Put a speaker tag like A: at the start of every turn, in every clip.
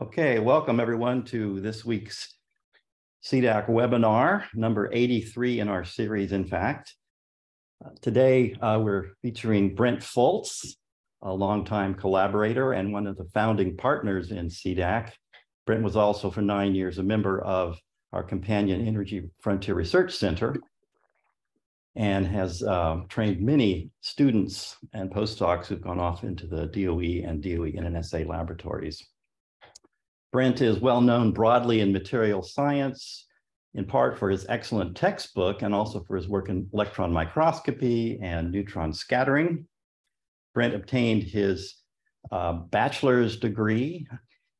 A: Okay, welcome everyone to this week's CDAC webinar, number 83 in our series, in fact. Uh, today, uh, we're featuring Brent Fultz, a longtime collaborator and one of the founding partners in CDAC. Brent was also for nine years a member of our Companion Energy Frontier Research Center and has uh, trained many students and postdocs who've gone off into the DOE and DOE NNSA laboratories. Brent is well known broadly in material science, in part for his excellent textbook and also for his work in electron microscopy and neutron scattering. Brent obtained his uh, bachelor's degree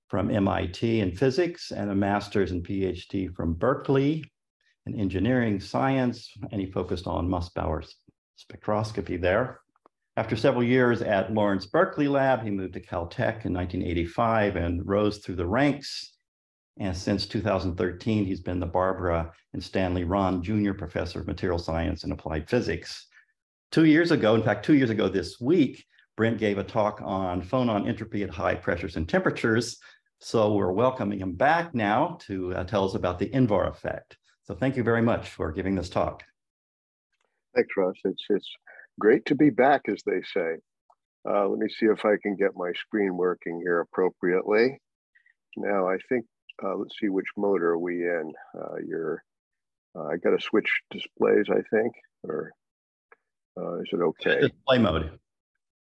A: from MIT in physics and a master's and PhD from Berkeley in engineering science, and he focused on Mossbauer spectroscopy there. After several years at Lawrence Berkeley Lab, he moved to Caltech in 1985 and rose through the ranks. And since 2013, he's been the Barbara and Stanley Rawn Jr. Professor of Material Science and Applied Physics. Two years ago, in fact, two years ago this week, Brent gave a talk on phonon entropy at high pressures and temperatures. So we're welcoming him back now to uh, tell us about the INVAR effect. So thank you very much for giving this talk.
B: Thanks, Russ. It's, it's Great to be back, as they say. Uh, let me see if I can get my screen working here appropriately. Now, I think, uh, let's see which mode are we in. Uh, you're, uh, I got to switch displays, I think, or uh, is it okay?
A: Display mode.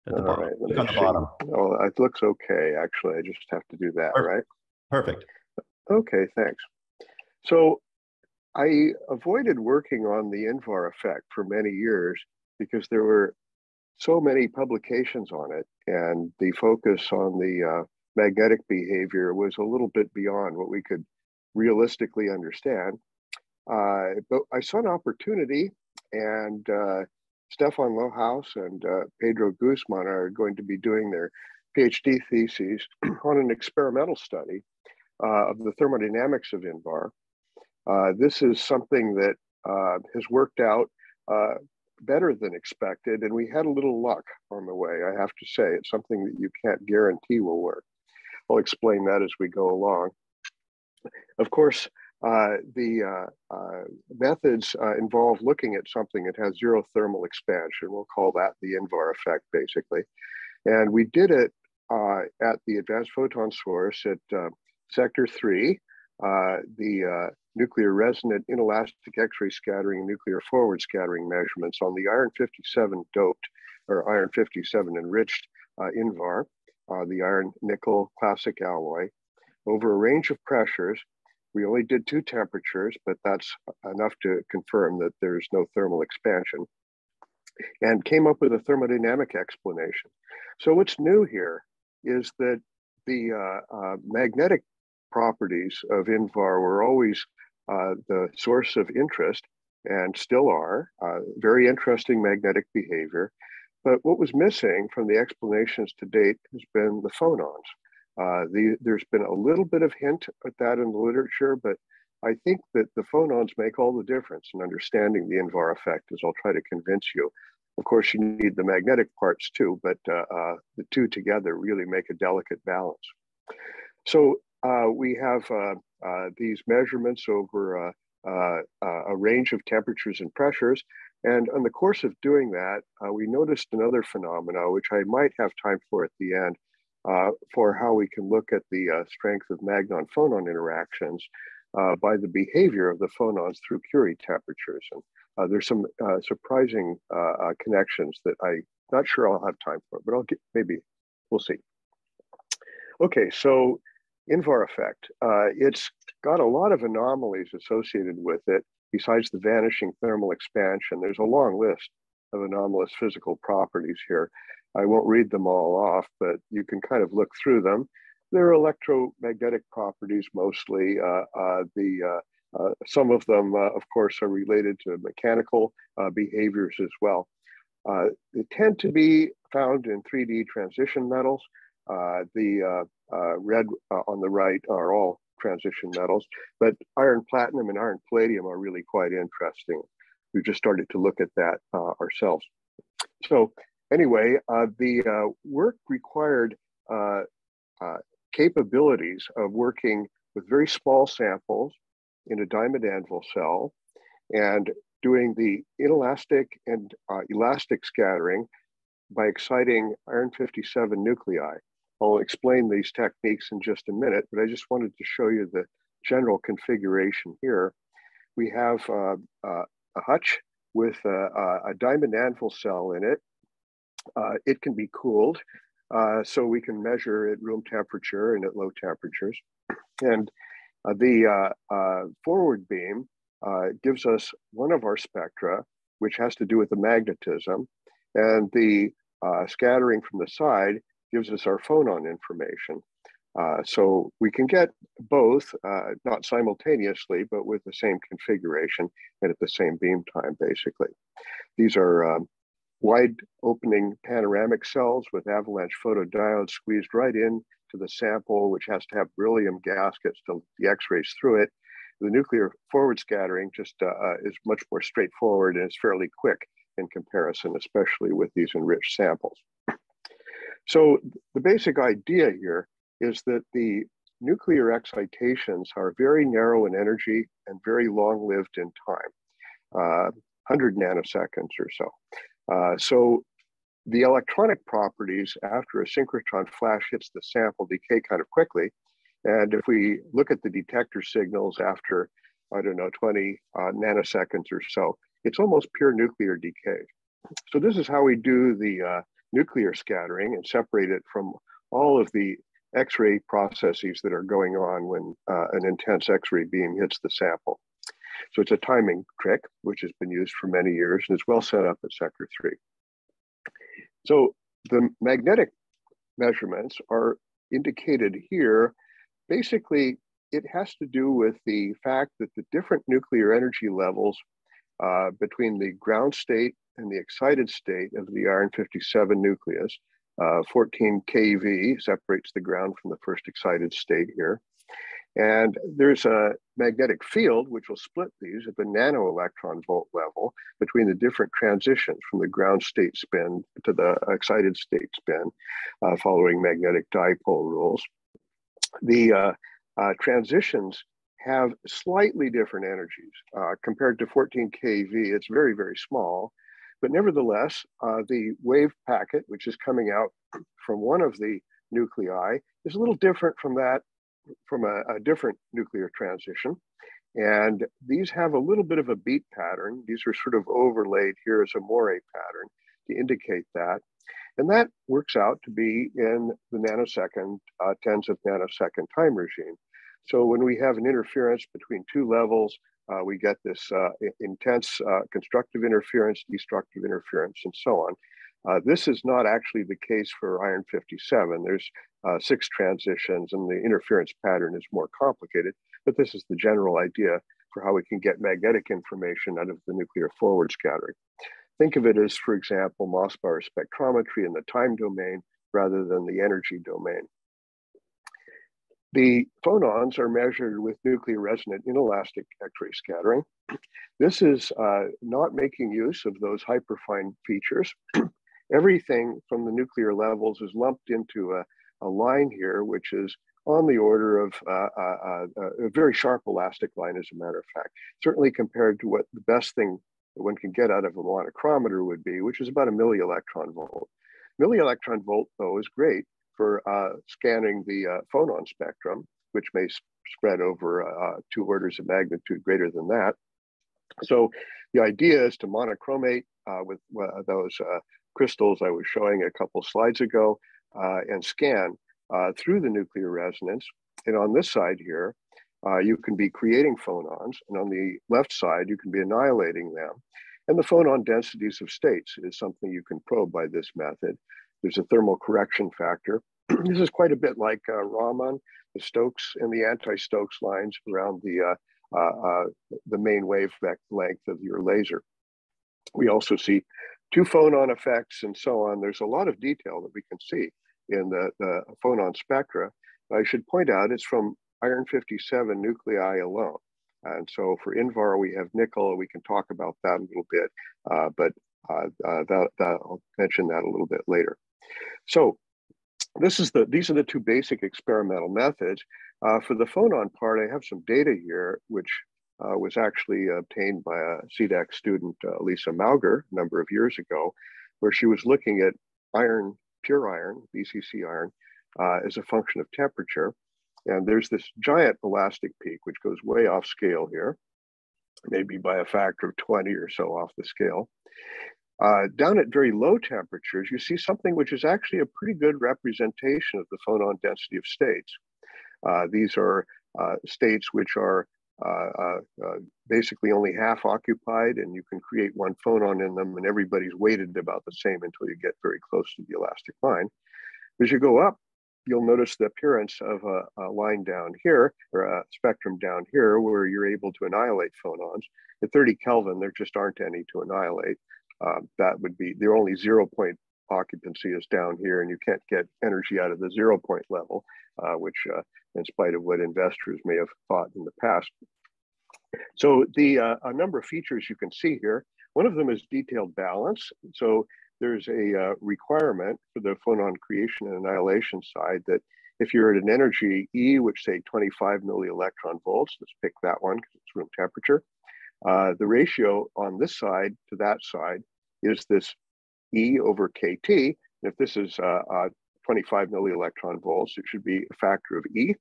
B: At the All bottom. Right, on the bottom. Oh, it looks okay, actually. I just have to do that,
A: Perfect.
B: right?
A: Perfect.
B: Okay, thanks. So I avoided working on the INVAR effect for many years because there were so many publications on it, and the focus on the uh, magnetic behavior was a little bit beyond what we could realistically understand. Uh, but I saw an opportunity, and uh, Stefan Lohaus and uh, Pedro Guzman are going to be doing their PhD theses on an experimental study uh, of the thermodynamics of INVAR. Uh, this is something that has worked out better than expected. And we had a little luck on the way, I have to say. It's something that you can't guarantee will work. I'll explain that as we go along. Of course, uh, the uh, uh, methods uh, involve looking at something that has zero thermal expansion. We'll call that the INVAR effect, basically. And we did it uh, at the Advanced Photon Source at uh, Sector 3, the nuclear resonant inelastic X-ray scattering and nuclear forward scattering measurements on the iron 57 doped or iron 57 enriched uh, INVAR, uh, the iron nickel classic alloy, over a range of pressures. We only did two temperatures, but that's enough to confirm that there's no thermal expansion and came up with a thermodynamic explanation. So what's new here is that the uh, uh, magnetic properties of INVAR were always uh, the source of interest and still are. Uh, very interesting magnetic behavior. But what was missing from the explanations to date has been the phonons. Uh, the, there's been a little bit of hint at that in the literature, but I think that the phonons make all the difference in understanding the INVAR effect, as I'll try to convince you. Of course, you need the magnetic parts too, but uh, uh, the two together really make a delicate balance. So uh, we have uh, uh, these measurements over a range of temperatures and pressures. And in the course of doing that, we noticed another phenomena, which I might have time for at the end, for how we can look at the strength of magnon-phonon interactions uh, by the behavior of the phonons through Curie temperatures. And uh, there's some uh, surprising connections that I'm not sure I'll have time for, but I'll get maybe we'll see. Okay, so INVAR effect. Uh, it's got a lot of anomalies associated with it, besides the vanishing thermal expansion. There's a long list of anomalous physical properties here. I won't read them all off, but you can kind of look through them. They're electromagnetic properties mostly. Uh, uh, the uh, uh, some of them, uh, of course, are related to mechanical behaviors as well. they tend to be found in 3D transition metals. The uh, red uh, on the right are all transition metals, but iron platinum and iron palladium are really quite interesting. We've just started to look at that uh, ourselves. So anyway, uh, the uh, work required uh, capabilities of working with very small samples in a diamond anvil cell and doing the inelastic and uh, elastic scattering by exciting iron 57 nuclei. I'll explain these techniques in just a minute, but I just wanted to show you the general configuration here. We have uh, uh, a hutch with a, a, diamond anvil cell in it. Uh, it can be cooled, uh, so we can measure at room temperature and at low temperatures. And uh, the uh, forward beam gives us one of our spectra, which has to do with the magnetism. And the scattering from the side gives us our phonon information. Uh, so we can get both, uh, not simultaneously, but with the same configuration and at the same beam time, basically. These are um, wide opening panoramic cells with avalanche photodiodes squeezed right in to the sample, which has to have beryllium gaskets to the x-rays through it. The nuclear forward scattering just uh, uh is much more straightforward and it's fairly quick in comparison, especially with these enriched samples. So the basic idea here is that the nuclear excitations are very narrow in energy and very long lived in time, uh, 100 nanoseconds or so. Uh, so the electronic properties after a synchrotron flash hits the sample decay kind of quickly. And if we look at the detector signals after, I don't know, 20 uh, nanoseconds or so, it's almost pure nuclear decay. So this is how we do the uh, nuclear scattering and separate it from all of the X-ray processes that are going on when uh, an intense X-ray beam hits the sample. So it's a timing trick, which has been used for many years and is well set up at Sector 3. So the magnetic measurements are indicated here. Basically, it has to do with the fact that the different nuclear energy levels uh, between the ground state and the excited state of the iron 57 nucleus. Uh, 14 kV separates the ground from the first excited state here. And there's a magnetic field which will split these at the nano electron volt level between the different transitions from the ground state spin to the excited state spin uh, following magnetic dipole rules. The uh, uh, transitions have slightly different energies. Uh, compared to 14 kV, it's very, very small. But nevertheless, uh, the wave packet, which is coming out from one of the nuclei, is a little different from that, from a, a different nuclear transition. And these have a little bit of a beat pattern. These are sort of overlaid here as a moire pattern to indicate that. And that works out to be in the nanosecond, uh, tens of nanosecond time regime. So when we have an interference between two levels uh, we get this uh, intense uh, constructive interference, destructive interference, and so on. Uh, this is not actually the case for iron 57. There's uh, six transitions, and the interference pattern is more complicated, but this is the general idea for how we can get magnetic information out of the nuclear forward scattering. Think of it as, for example, Mossbauer spectrometry in the time domain rather than the energy domain. The phonons are measured with nuclear resonant inelastic X-ray scattering. This is uh, not making use of those hyperfine features. Everything from the nuclear levels is lumped into a, a line here, which is on the order of uh, uh, uh, a very sharp elastic line, as a matter of fact, certainly compared to what the best thing one can get out of a monochromator would be, which is about a milli electron volt. Milli electron volt, though, is great for uh, scanning the uh, phonon spectrum, which may spread over uh, two orders of magnitude greater than that. So the idea is to monochromate uh, with uh, those uh, crystals I was showing a couple slides ago and scan through the nuclear resonance. And on this side here, you can be creating phonons, and on the left side, you can be annihilating them. And the phonon densities of states is something you can probe by this method. There's a thermal correction factor. this is quite a bit like uh, Raman, the Stokes and the anti-Stokes lines around the uh, uh, uh the main wave length of your laser. We also see two phonon effects and so on. There's a lot of detail that we can see in the, the phonon spectra. I should point out it's from iron 57 nuclei alone. And so for INVAR, we have nickel. We can talk about that a little bit, uh, but uh, uh, that, that, I'll mention that a little bit later. So this is the these are the two basic experimental methods. Uh, for the phonon part, I have some data here, which uh, was actually obtained by a CDAC student, uh, Lisa Mauger, a number of years ago, where she was looking at iron, pure iron, BCC iron, uh, as a function of temperature. And there's this giant elastic peak, which goes way off scale here, maybe by a factor of 20 or so off the scale. Uh, down at very low temperatures, you see something which is actually a pretty good representation of the phonon density of states. Uh, these are uh, states which are uh, uh, uh, basically only half occupied, and you can create one phonon in them, and everybody's weighted about the same until you get very close to the elastic line. As you go up, you'll notice the appearance of a, a, line down here or a spectrum down here where you're able to annihilate phonons. At 30 Kelvin, there just aren't any to annihilate. Um, that would be the only zero point occupancy is down here and you can't get energy out of the zero point level, uh, which uh, in spite of what investors may have thought in the past. So the uh, a number of features you can see here, one of them is detailed balance. So there's a uh, requirement for the phonon creation and annihilation side that if you're at an energy E, which say 25 milli electron volts, let's pick that one because it's room temperature, uh, the ratio on this side to that side is this E over KT. And if this is uh, uh, 25 milli electron volts, it should be a factor of E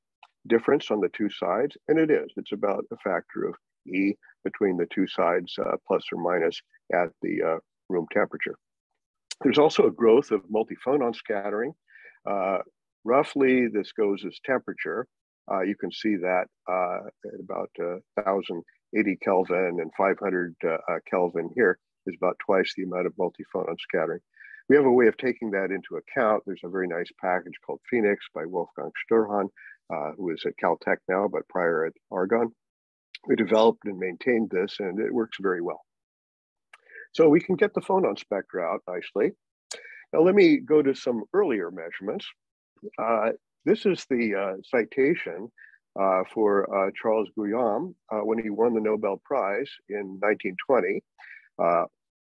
B: difference on the two sides. And it is, it's about a factor of E between the two sides, uh, plus or minus at the uh, room temperature. There's also a growth of multiphonon scattering. Roughly, this goes as temperature. you can see that at about 1,080 Kelvin and 500 Kelvin here is about twice the amount of multiphonon scattering. We have a way of taking that into account. There's a very nice package called Phoenix by Wolfgang Sturhahn, uh, who is at Caltech now, but prior at Argonne. We developed and maintained this, and it works very well. So we can get the phonon spectra out nicely. Now let me go to some earlier measurements. Uh, this is the uh, citation uh, for uh, Charles Guillaume uh, when he won the Nobel Prize in 1920. Uh,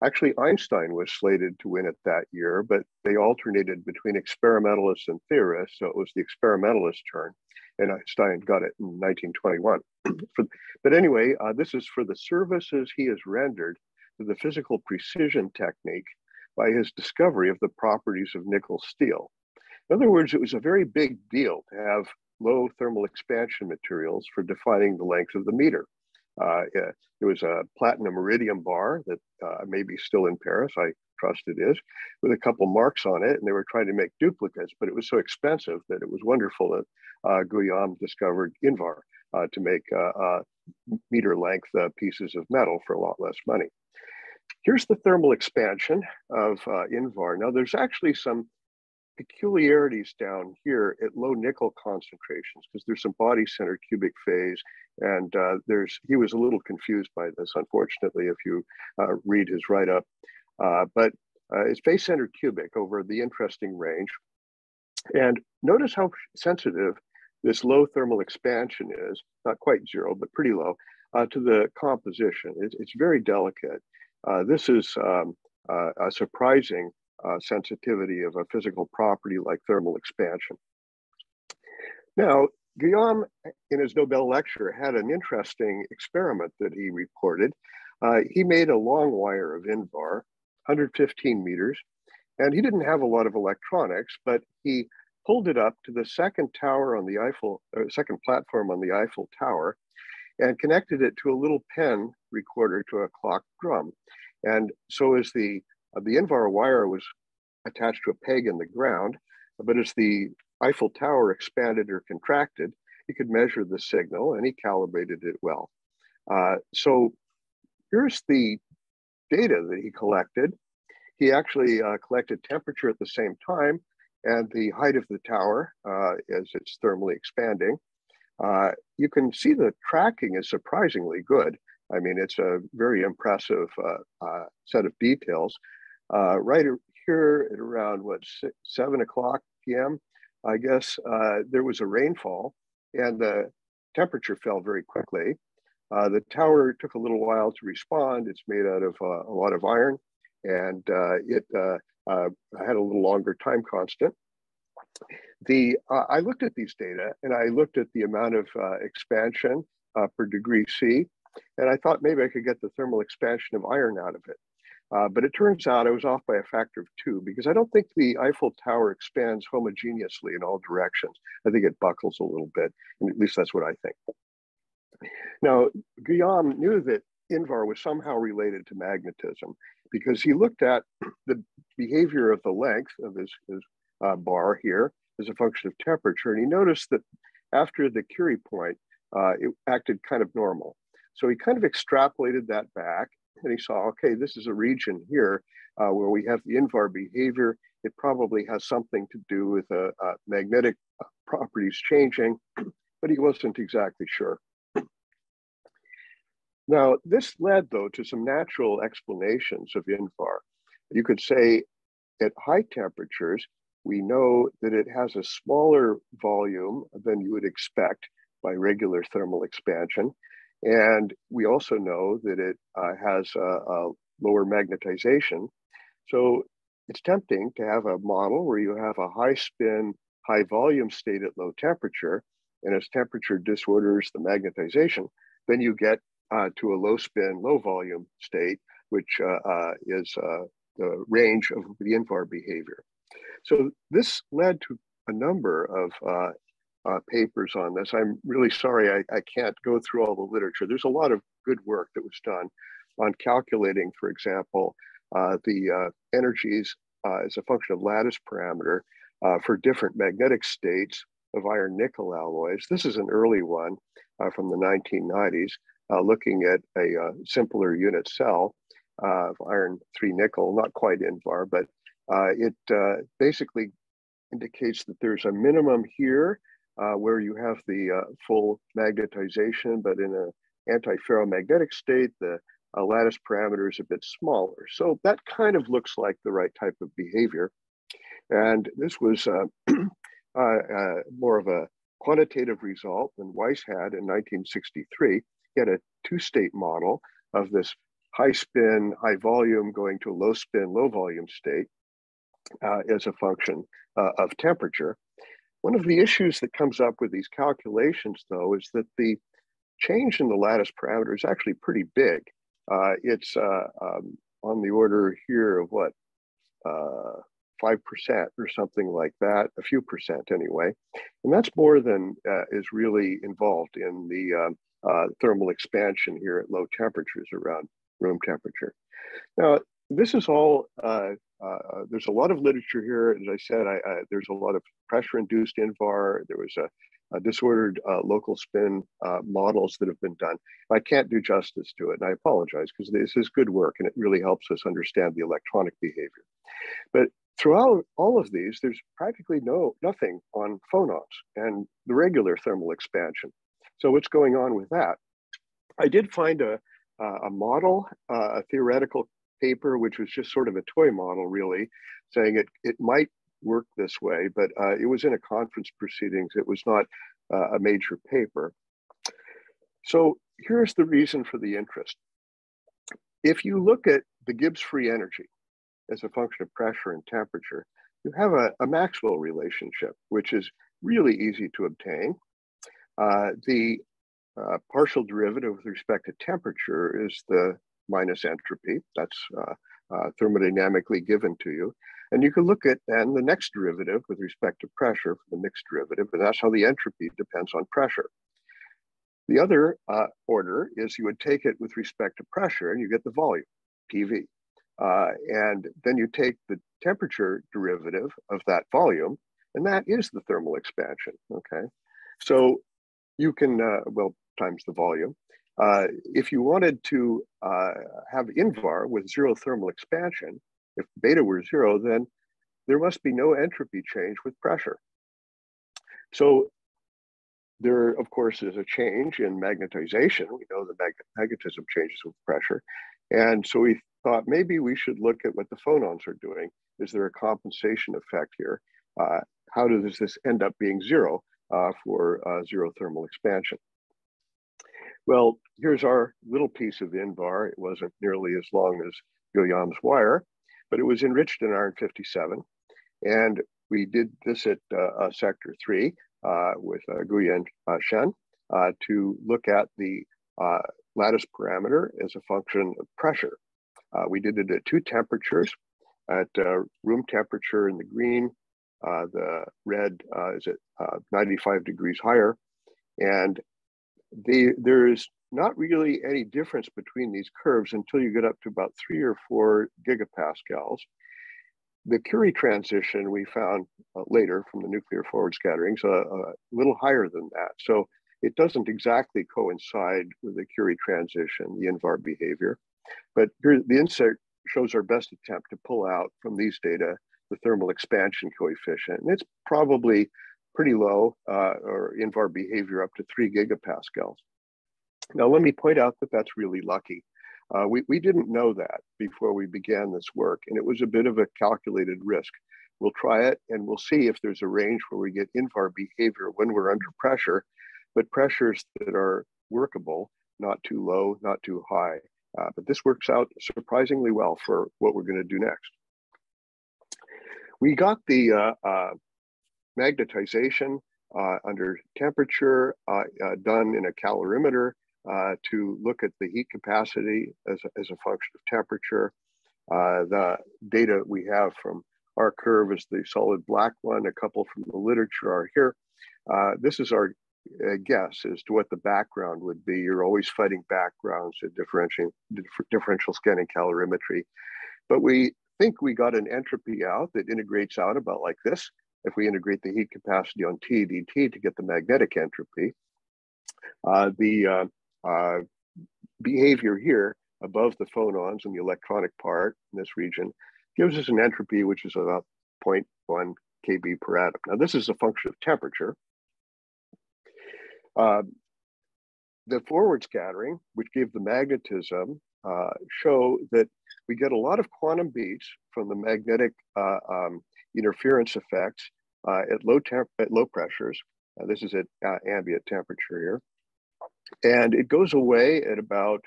B: actually, Einstein was slated to win it that year, but they alternated between experimentalists and theorists, so it was the experimentalist turn, and Einstein got it in 1921. but anyway, uh, this is for the services he has rendered to the physical precision technique by his discovery of the properties of nickel steel. In other words, it was a very big deal to have low thermal expansion materials for defining the length of the meter. Uh, was a platinum iridium bar that uh, may be still in Paris, I trust it is, with a couple marks on it. And they were trying to make duplicates, but it was so expensive that it was wonderful that uh, Guillaume discovered Invar uh, to make uh, uh, meter length pieces of metal for a lot less money. Here's the thermal expansion of Invar. Now, there's actually some peculiarities down here at low nickel concentrations because there's some body center cubic phase and uh, there's he was a little confused by this unfortunately if you uh, read his write-up. Uh, but uh, it's face center cubic over the interesting range. And notice how sensitive this low thermal expansion is not quite zero but pretty low uh, to the composition. It's, it's very delicate. Uh, this is um, a surprising uh, sensitivity of a physical property like thermal expansion. Now, Guillaume, in his Nobel lecture, had an interesting experiment that he reported. Uh, he made a long wire of Invar, 115 meters, and he didn't have a lot of electronics, but he pulled it up to the second tower on the Eiffel, uh, second platform on the Eiffel Tower, and connected it to a little pen recorder to a clock drum. And so as the uh, the Invar wire was attached to a peg in the ground, but as the Eiffel Tower expanded or contracted, he could measure the signal and he calibrated it well. Uh, so here's the data that he collected. He actually uh, collected temperature at the same time and the height of the tower uh, as it's thermally expanding. Uh, you can see the tracking is surprisingly good. I mean, it's a very impressive uh, uh, set of details. Uh, right here at around what six, seven o'clock p.m., I guess uh, there was a rainfall, and the temperature fell very quickly. Uh, the tower took a little while to respond. It's made out of uh, a lot of iron, and uh, it uh, had a little longer time constant. The, I looked at these data and I looked at the amount of expansion per degree C, and I thought maybe I could get the thermal expansion of iron out of it. Uh, but it turns out I was off by a factor of two because I don't think the Eiffel Tower expands homogeneously in all directions. I think it buckles a little bit, and at least that's what I think. Now, Guillaume knew that INVAR was somehow related to magnetism because he looked at the behavior of the length of his, his uh, bar here as a function of temperature. And he noticed that after the Curie point, uh, it acted kind of normal. So he kind of extrapolated that back and he saw, okay, this is a region here uh, where we have the INVAR behavior. It probably has something to do with uh, uh, magnetic properties changing, but he wasn't exactly sure. Now, this led, though, to some natural explanations of INVAR. You could say at high temperatures, we know that it has a smaller volume than you would expect by regular thermal expansion. And we also know that it uh, has a, a, lower magnetization. So it's tempting to have a model where you have a high spin, high volume state at low temperature. And as temperature disorders the magnetization, then you get uh, to a low spin, low volume state, which uh, uh is uh, the range of the INVAR behavior. So this led to a number of uh, papers on this. I'm really sorry I, I, can't go through all the literature. There's a lot of good work that was done on calculating, for example, uh, the uh, energies uh, as a function of lattice parameter uh, for different magnetic states of iron nickel alloys. This is an early one uh, from the 1990s, looking at a simpler unit cell of iron 3 nickel, not quite INVAR, but it basically indicates that there's a minimum here uh, where you have the uh, full magnetization, but in an anti-ferromagnetic state, the uh, lattice parameter is a bit smaller. So that kind of looks like the right type of behavior. And this was uh, uh, uh, more of a quantitative result than Weiss had in 1963. He had a two-state model of this high spin, high volume going to a low spin, low volume state as a function of temperature. One of the issues that comes up with these calculations, though, is that the change in the lattice parameter is actually pretty big. Uh, it's uh, um, on the order here of what, uh, 5% or something like that, a few percent anyway. And that's more than uh, is really involved in the um, uh, thermal expansion here at low temperatures around room temperature. Now, this is all uh, uh, there's a lot of literature here. As I said, I, I, there's a lot of pressure-induced INVAR. There was a, a disordered uh, local spin uh, models that have been done. I can't do justice to it, and I apologize because this is good work and it really helps us understand the electronic behavior. But throughout all of these, there's practically no nothing on phonons and the regular thermal expansion. So what's going on with that? I did find a, a model, uh, a theoretical paper, which was just sort of a toy model, really, saying it, it might work this way, but uh, it was in a conference proceedings. It was not uh, a major paper. So here's the reason for the interest. If you look at the Gibbs free energy as a function of pressure and temperature, you have a, a Maxwell relationship, which is really easy to obtain. Uh, the uh, partial derivative with respect to temperature is the minus entropy. That's uh, uh, thermodynamically given to you. And you can look at then the next derivative with respect to pressure for the mixed derivative, and that's how the entropy depends on pressure. The other uh, order is you would take it with respect to pressure and you get the volume, PV. Uh, and then you take the temperature derivative of that volume, and that is the thermal expansion, okay? So you can, uh, well, times the volume. Uh, if you wanted to uh, have INVAR with zero thermal expansion, if beta were zero, then there must be no entropy change with pressure. So there, of course, is a change in magnetization. We know the mag magnetism changes with pressure. And so we thought maybe we should look at what the phonons are doing. Is there a compensation effect here? Uh, how does this end up being zero uh, for uh, zero thermal expansion? Well, here's our little piece of INVAR. It wasn't nearly as long as Guillaume's wire, but it was enriched in iron 57. And we did this at uh, uh sector three uh, with uh, Guoyin uh, Shen to look at the lattice parameter as a function of pressure. we did it at two temperatures, at room temperature in the green, the red is at 95 degrees higher, and the, there's not really any difference between these curves until you get up to about three or four gigapascals. The Curie transition we found uh, later from the nuclear forward scatterings uh, a little higher than that. So it doesn't exactly coincide with the Curie transition, the INVAR behavior. But here, the insert shows our best attempt to pull out from these data the thermal expansion coefficient. And it's probably pretty low uh, or INVAR behavior up to three gigapascals. Now, let me point out that that's really lucky. Uh, we, we didn't know that before we began this work, and it was a bit of a calculated risk. We'll try it and we'll see if there's a range where we get INVAR behavior when we're under pressure, but pressures that are workable, not too low, not too high. Uh, but this works out surprisingly well for what we're going to do next. We got the uh, uh magnetization uh, under temperature uh, uh, done in a calorimeter uh, to look at the heat capacity as a, as a function of temperature. The data we have from our curve is the solid black one. A couple from the literature are here. This is our guess as to what the background would be. You're always fighting backgrounds in differential, differential scanning calorimetry. But we think we got an entropy out that integrates out about like this if we integrate the heat capacity on T dt to get the magnetic entropy. Uh, the uh, uh, behavior here above the phonons in the electronic part in this region gives us an entropy which is about 0.1 kb per atom. Now this is a function of temperature. Uh, the forward scattering, which gave the magnetism, uh, show that we get a lot of quantum beats from the magnetic uh, um, interference effects uh, at low temp at low pressures. Uh, this is at uh, ambient temperature here, and it goes away at about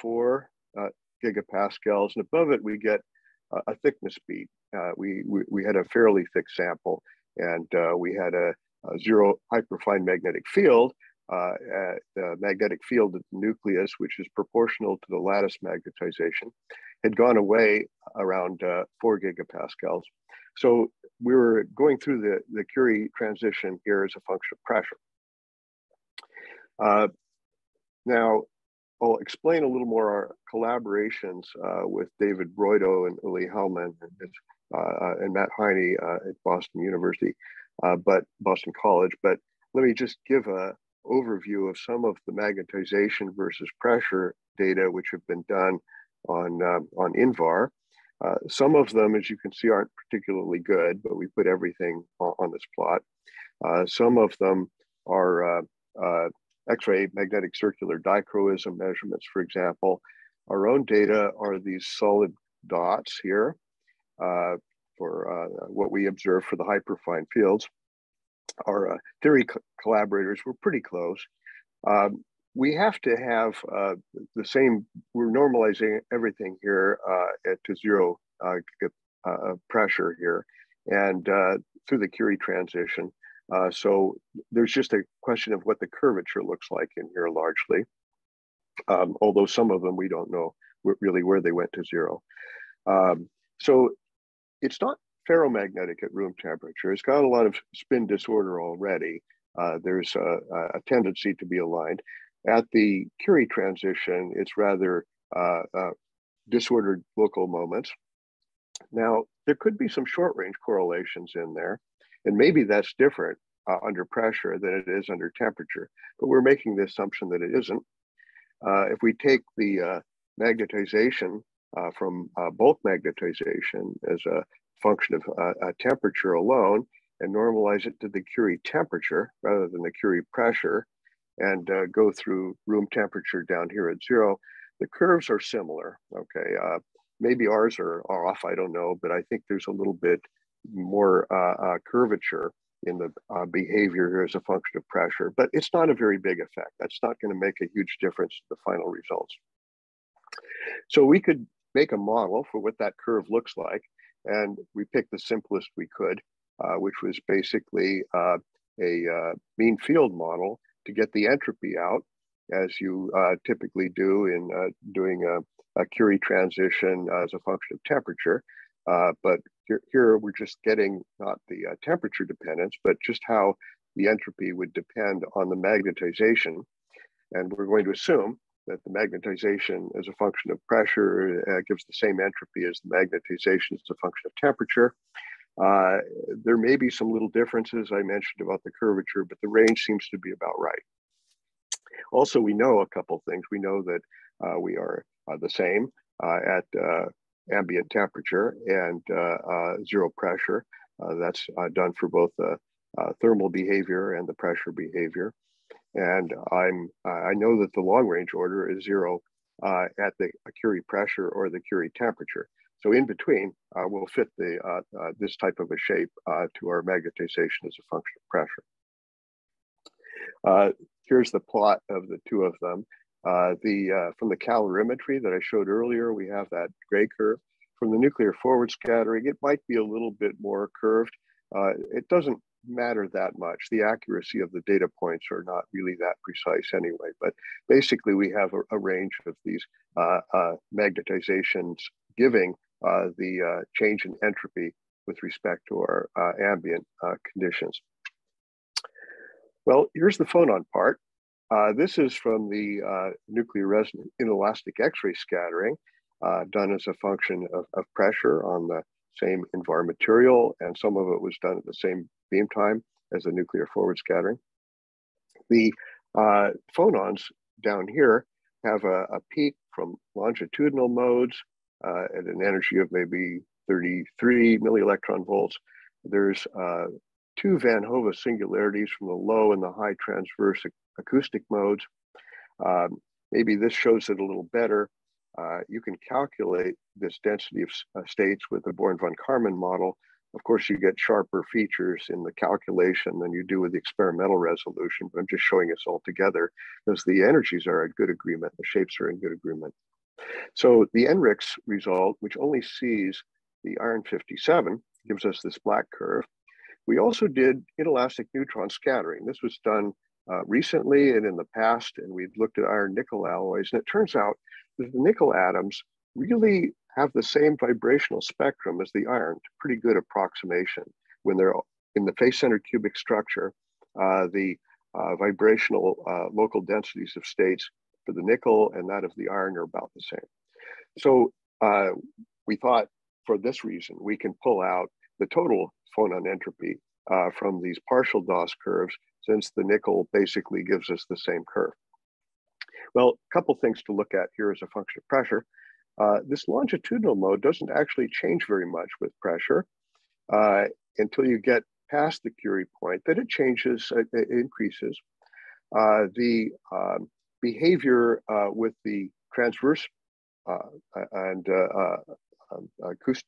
B: four uh, gigapascals, and above it we get a thickness beat. Uh, we, we, we had a fairly thick sample, and uh, we had a, a, zero hyperfine magnetic field. the magnetic field at the nucleus, which is proportional to the lattice magnetization, had gone away around four gigapascals. So we were going through the, the Curie transition here as a function of pressure. Uh, now, I'll explain a little more our collaborations uh, with David Broido and Olle Hellman and, uh, and Matt Heine uh, at Boston University, uh, but Boston College. But let me just give a overview of some of the magnetization versus pressure data which have been done on, um, on INVAR. Uh, some of them, as you can see, aren't particularly good, but we put everything on, on this plot. Uh, some of them are uh, uh, X-ray magnetic circular dichroism measurements, for example. Our own data are these solid dots here uh, for what we observe for the hyperfine fields. Our theory co collaborators were pretty close. Um, we have to have uh, the same, we're normalizing everything here uh, at to zero uh, uh pressure here and uh, through the Curie transition. Uh, so there's just a question of what the curvature looks like in here largely. Um, although some of them we don't know really where they went to zero. Um, so it's not ferromagnetic at room temperature. It's got a lot of spin disorder already. Uh, there's a, a, tendency to be aligned. At the Curie transition, it's rather uh, uh, disordered local moments. Now, there could be some short range correlations in there, and maybe that's different uh, under pressure than it is under temperature, but we're making the assumption that it isn't. Uh, if we take the uh, magnetization uh, from bulk magnetization as a function of temperature alone and normalize it to the Curie temperature rather than the Curie pressure, and uh, go through room temperature down here at zero, the curves are similar. Okay, uh, maybe ours are, off, I don't know, but I think there's a little bit more uh, uh curvature in the uh, behavior here as a function of pressure, but it's not a very big effect. That's not going to make a huge difference to the final results. So we could make a model for what that curve looks like, and we picked the simplest we could. uh, which was basically a mean field model to get the entropy out, as you uh, typically do in uh, doing a, a, Curie transition as a function of temperature. but here, here, we're just getting not the temperature dependence, but just how the entropy would depend on the magnetization. And we're going to assume that the magnetization as a function of pressure uh, gives the same entropy as the magnetization as a function of temperature. Uh, there may be some little differences I mentioned about the curvature, but the range seems to be about right. Also, we know a couple things. We know that uh, we are uh, the same uh, at uh, ambient temperature and zero pressure. that's done for both the thermal behavior and the pressure behavior. And I'm, I know that the long range order is zero uh, at the Curie pressure or the Curie temperature. So in between, uh, we'll fit the, uh, uh this type of a shape uh, to our magnetization as a function of pressure. Uh, here's the plot of the two of them. the, from the calorimetry that I showed earlier, we have that gray curve. From the nuclear forward scattering, it might be a little bit more curved. it doesn't matter that much. The accuracy of the data points are not really that precise anyway. But basically, we have a, a range of these uh, uh, magnetizations giving uh, the uh, change in entropy with respect to our uh, ambient uh, conditions. Well, here's the phonon part. this is from the nuclear resonant inelastic X-ray scattering done as a function of, of pressure on the same INVAR material, and some of it was done at the same beam time as the nuclear forward scattering. The uh, phonons down here have a, a, peak from longitudinal modes uh, at an energy of maybe 33 millielectron volts. There's uh, two Van Hove singularities from the low and the high transverse acoustic modes. Um, maybe this shows it a little better. Uh, you can calculate this density of uh, states with the Born-von Karman model. Of course, you get sharper features in the calculation than you do with the experimental resolution, but I'm just showing us all together because the energies are in good agreement, the shapes are in good agreement. So the NRIXS result, which only sees the iron 57, gives us this black curve. We also did inelastic neutron scattering. This was done uh, recently and in the past, and we've looked at iron nickel alloys, and it turns out the nickel atoms really have the same vibrational spectrum as the iron, pretty good approximation. When they're in the face-centered cubic structure, uh, the uh, vibrational uh, local densities of states for the nickel and that of the iron are about the same. So uh, we thought for this reason, we can pull out the total phonon entropy uh, from these partial DOS curves since the nickel basically gives us the same curve. Well, a couple things to look at here as a function of pressure. Uh, this longitudinal mode doesn't actually change very much with pressure uh, until you get past the Curie point, then it changes, uh, it increases. Uh, the um, behavior uh, with the transverse and um, acoustic,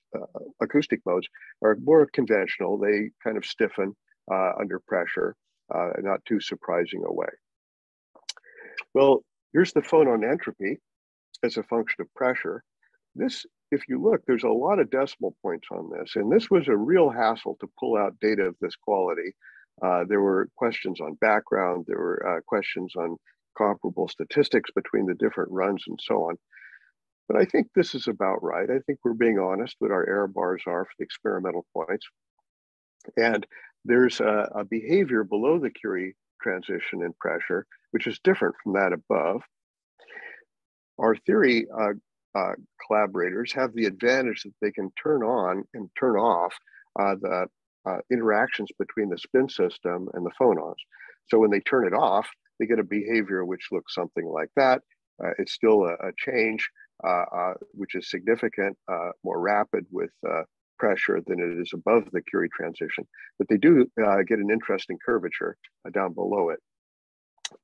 B: acoustic modes are more conventional. They kind of stiffen under pressure, not too surprising a way. Well, Here's the phonon entropy as a function of pressure. This, if you look, there's a lot of decimal points on this, and this was a real hassle to pull out data of this quality. Uh, there were questions on background, there were uh, questions on comparable statistics between the different runs and so on. But I think this is about right. I think we're being honest what our error bars are for the experimental points. And there's a, a behavior below the Curie transition in pressure, which is different from that above. Our theory uh, uh, collaborators have the advantage that they can turn on and turn off uh, the uh, interactions between the spin system and the phonons. So when they turn it off, they get a behavior which looks something like that. Uh, it's still a, a change, uh, which is significant, more rapid with pressure than it is above the Curie transition, but they do uh, get an interesting curvature uh, down below it.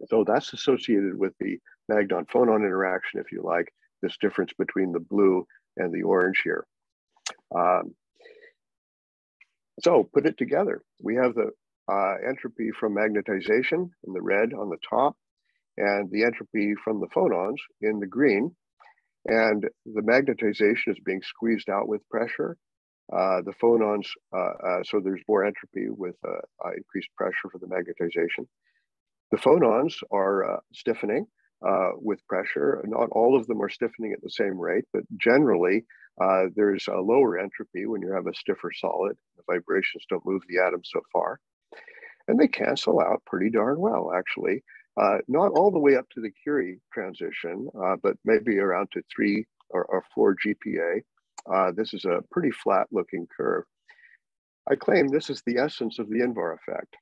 B: So that's associated with the magnon-phonon interaction, if you like, this difference between the blue and the orange here. Um, so put it together. We have the uh, entropy from magnetization in the red on the top, and the entropy from the phonons in the green. And the magnetization is being squeezed out with pressure, uh, the phonons, uh, uh, so there's more entropy with increased pressure for the magnetization. The phonons are stiffening with pressure. Not all of them are stiffening at the same rate, but generally there's a lower entropy when you have a stiffer solid. The vibrations don't move the atoms so far. And they cancel out pretty darn well, actually. Uh, not all the way up to the Curie transition, uh, but maybe around to three or, or four GPa. Uh, this is a pretty flat looking curve. I claim this is the essence of the Invar effect.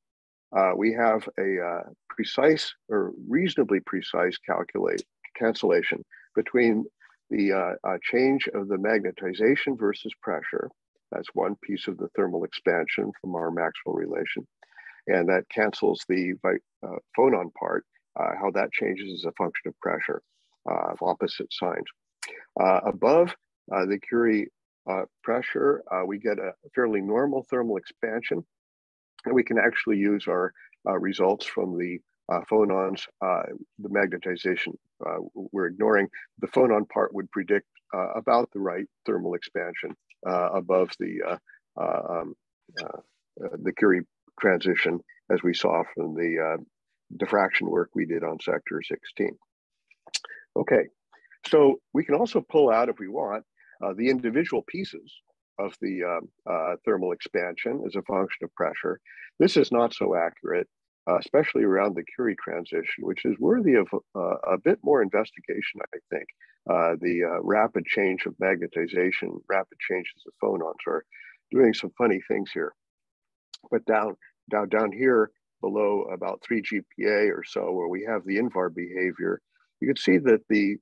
B: Uh, we have a uh, precise or reasonably precise calculate cancellation between the uh, change of the magnetization versus pressure. That's one piece of the thermal expansion from our Maxwell relation and that cancels the uh, phonon part, uh, how that changes as a function of pressure uh, of opposite signs. Uh, above uh, the Curie pressure, we get a fairly normal thermal expansion, and we can actually use our results from the phonons, the magnetization we're ignoring. The phonon part would predict about the right thermal expansion above the um, the Curie transition as we saw from the uh, diffraction work we did on sector 16. Okay, so we can also pull out, if we want, uh, the individual pieces of the um, uh, thermal expansion as a function of pressure. This is not so accurate, uh, especially around the Curie transition, which is worthy of uh, a bit more investigation, I think. Uh, the rapid change of magnetization, rapid changes of phonons are doing some funny things here. But down, down, down here below about 3 GPa or so, where we have the invar behavior, you can see that the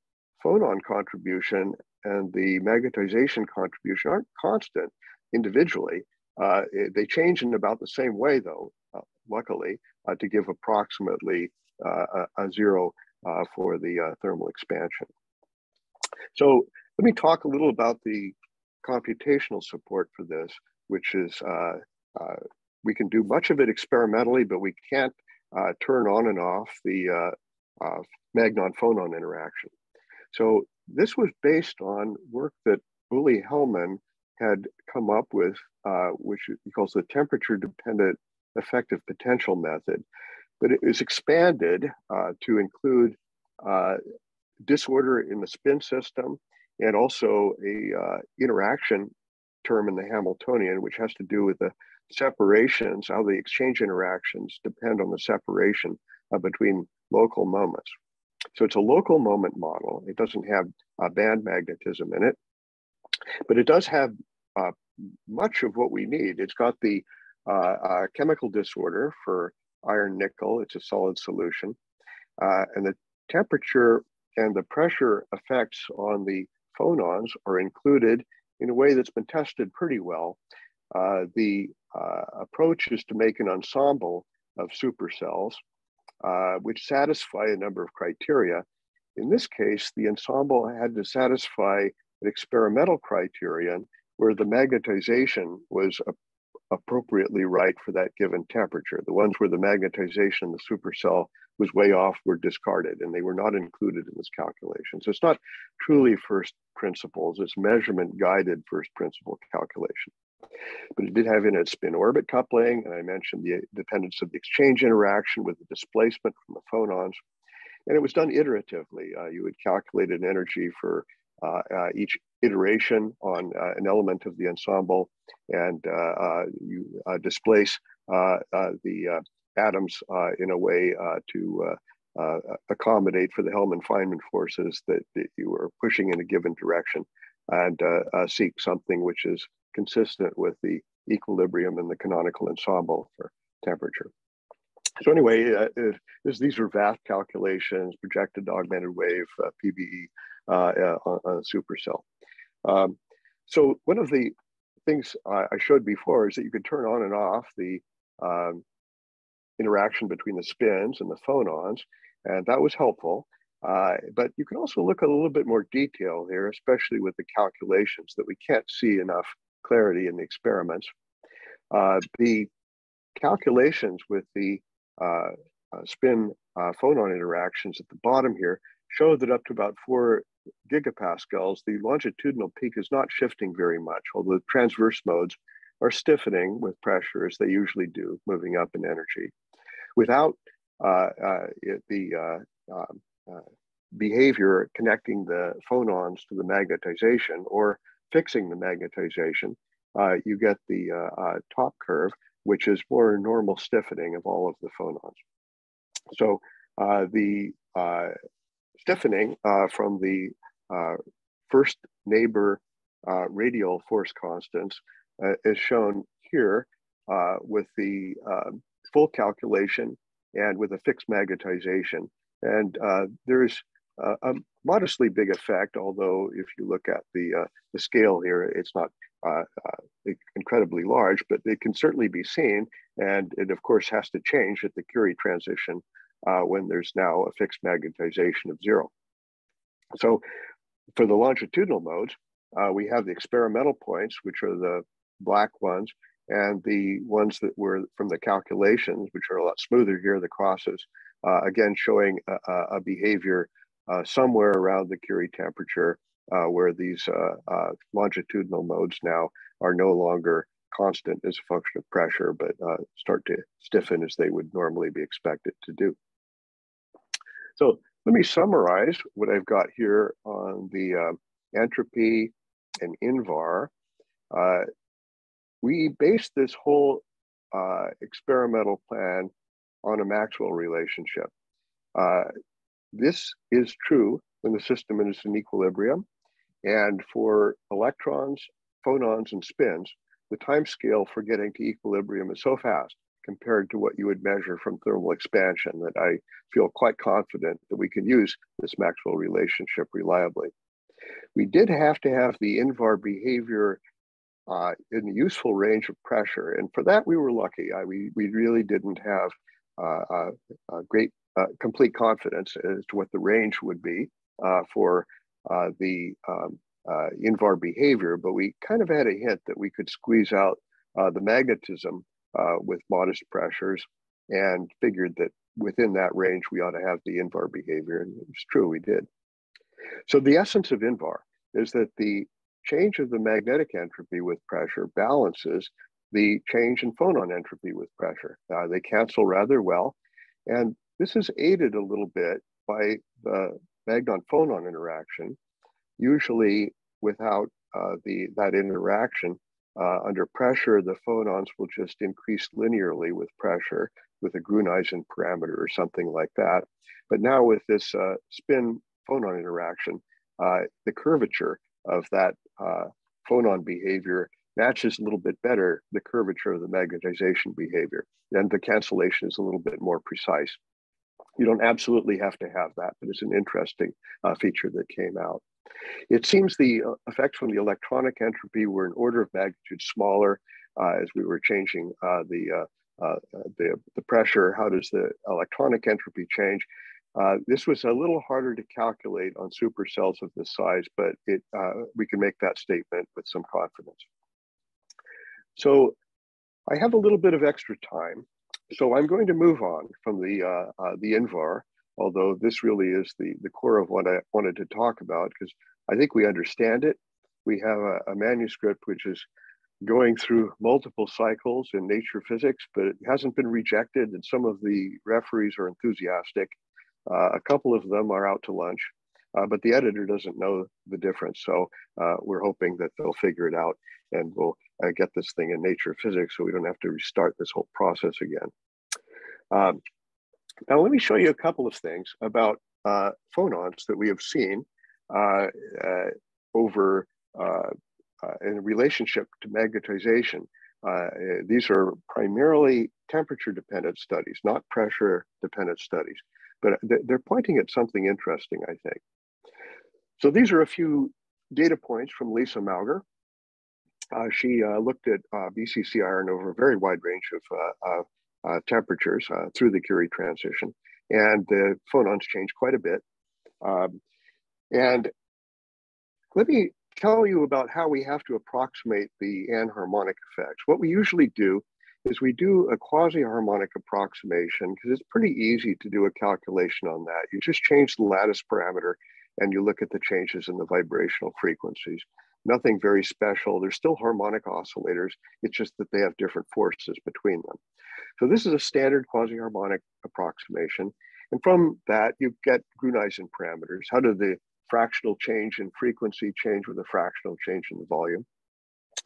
B: phonon contribution and the magnetization contribution aren't constant individually. Uh, they change in about the same way, though, uh, luckily, uh, to give approximately uh, a, a, zero uh, for the uh, thermal expansion. So let me talk a little about the computational support for this, which is we can do much of it experimentally, but we can't uh, turn on and off the uh, uh, magnon-phonon interaction. So this was based on work that Olle Hellman had come up with, uh, which he calls the temperature-dependent effective potential method. But it was expanded uh, to include uh, disorder in the spin system and also a interaction term in the Hamiltonian, which has to do with the separations, how the exchange interactions depend on the separation uh, between local moments. So it's a local moment model. It doesn't have uh, band magnetism in it, but it does have uh, much of what we need. It's got the uh, uh, chemical disorder for iron nickel. It's a solid solution. Uh, and the temperature and the pressure effects on the phonons are included in a way that's been tested pretty well. Uh, the uh, approach is to make an ensemble of supercells, uh, which satisfy a number of criteria. In this case, the ensemble had to satisfy an experimental criterion where the magnetization was appropriately right for that given temperature. The ones where the magnetization the supercell was way off were discarded and they were not included in this calculation. So it's not truly first principles, it's measurement guided first principle calculation. But it did have in it spin orbit coupling, and I mentioned the dependence of the exchange interaction with the displacement from the phonons. And it was done iteratively. Uh, you would calculate an energy for uh, uh, each iteration on uh, an element of the ensemble, and uh, uh, you displace the atoms in a way to accommodate for the Hellman-Feynman forces that, that, you were pushing in a given direction, and seek something which is consistent with the equilibrium in the canonical ensemble for temperature. So anyway, uh, this, these are vast calculations, projected augmented wave, uh, PBE uh, uh, on, on, a supercell. Um, so one of the things I, I, showed before is that you could turn on and off the um, interaction between the spins and the phonons, and that was helpful. Uh, but you can also look at a little bit more detail here, especially with the calculations that we can't see enough clarity in the experiments. Uh, the calculations with the uh, uh, spin uh, phonon interactions at the bottom here show that up to about four gigapascals, the longitudinal peak is not shifting very much, although transverse modes are stiffening with pressure as they usually do, moving up in energy. Without uh, it, the um, uh, behavior connecting the phonons to the magnetization or fixing the magnetization, uh, you get the uh, top curve, which is more normal stiffening of all of the phonons. So the stiffening from the first neighbor radial force constants uh, is shown here uh, with the uh, full calculation and with a fixed magnetization. And uh, there's a, a, modestly big effect, although if you look at the, uh, the scale here, it's not uh, incredibly large, but it can certainly be seen. And it, of course, has to change at the Curie transition when there's now a fixed magnetization of zero. So for the longitudinal modes, uh, we have the experimental points, which are the black ones, and the ones that were from the calculations, which are a lot smoother here, the crosses, uh, again showing a, a behavior uh, somewhere around the Curie temperature uh, where these uh, uh, longitudinal modes now are no longer constant as a function of pressure, but start to stiffen as they would normally be expected to do. So let me summarize what I've got here on the entropy and INVAR. We based this whole uh, experimental plan on a Maxwell relationship. Uh, this is true when the system is in equilibrium. And for electrons, phonons, and spins, the time scale for getting to equilibrium is so fast compared to what you would measure from thermal expansion that I feel quite confident that we can use this Maxwell relationship reliably. We did have to have the INVAR behavior uh, in a useful range of pressure. And for that, we were lucky. I, we, we really didn't have great uh, complete confidence as to what the range would be uh, for uh, the um, INVAR behavior, but we kind of had a hint that we could squeeze out the magnetism with modest pressures and figured that within that range, we ought to have the INVAR behavior. And it's true, we did. So the essence of INVAR is that the change of the magnetic entropy with pressure balances the change in phonon entropy with pressure. Uh, they cancel rather well. And this is aided a little bit by the magnon phonon interaction. Usually, without uh, the, that interaction, uh, under pressure, the phonons will just increase linearly with pressure with a Gruneisen parameter or something like that. But now, with this uh, spin phonon interaction, uh, the curvature of that uh, phonon behavior matches a little bit better the curvature of the magnetization behavior. And the cancellation is a little bit more precise. You don't absolutely have to have that, but it's an interesting uh, feature that came out. It seems the uh, effects from the electronic entropy were an order of magnitude smaller uh, as we were changing uh, the, uh, the, the pressure. How does the electronic entropy change? This was a little harder to calculate on supercells of this size, but it, we can make that statement with some confidence. So I have a little bit of extra time. So I'm going to move on from the, uh, uh the INVAR, although this really is the, the core of what I wanted to talk about, because I think we understand it. We have a, a manuscript which is going through multiple cycles in nature physics, but it hasn't been rejected, and some of the referees are enthusiastic. Uh, a couple of them are out to lunch, uh, but the editor doesn't know the difference. So uh, we're hoping that they'll figure it out and we'll uh, get this thing in nature physics so we don't have to restart this whole process again. Um, now, let me show you a couple of things about uh, phonons that we have seen uh, over in relationship to magnetization. these are primarily temperature dependent studies, not pressure dependent studies but they're pointing at something interesting, I think. So these are a few data points from Lisa Mauger. Uh, she uh, looked at uh, BCC iron over a very wide range of temperatures through the Curie transition, and the phonons change quite a bit. Um, and let me tell you about how we have to approximate the anharmonic effects. What we usually do is we do a quasi-harmonic approximation because it's pretty easy to do a calculation on that. You just change the lattice parameter and you look at the changes in the vibrational frequencies. Nothing very special. They're still harmonic oscillators. It's just that they have different forces between them. So this is a standard quasi-harmonic approximation. And from that, you get Gruneisen parameters. How do the fractional change in frequency change with a fractional change in the volume?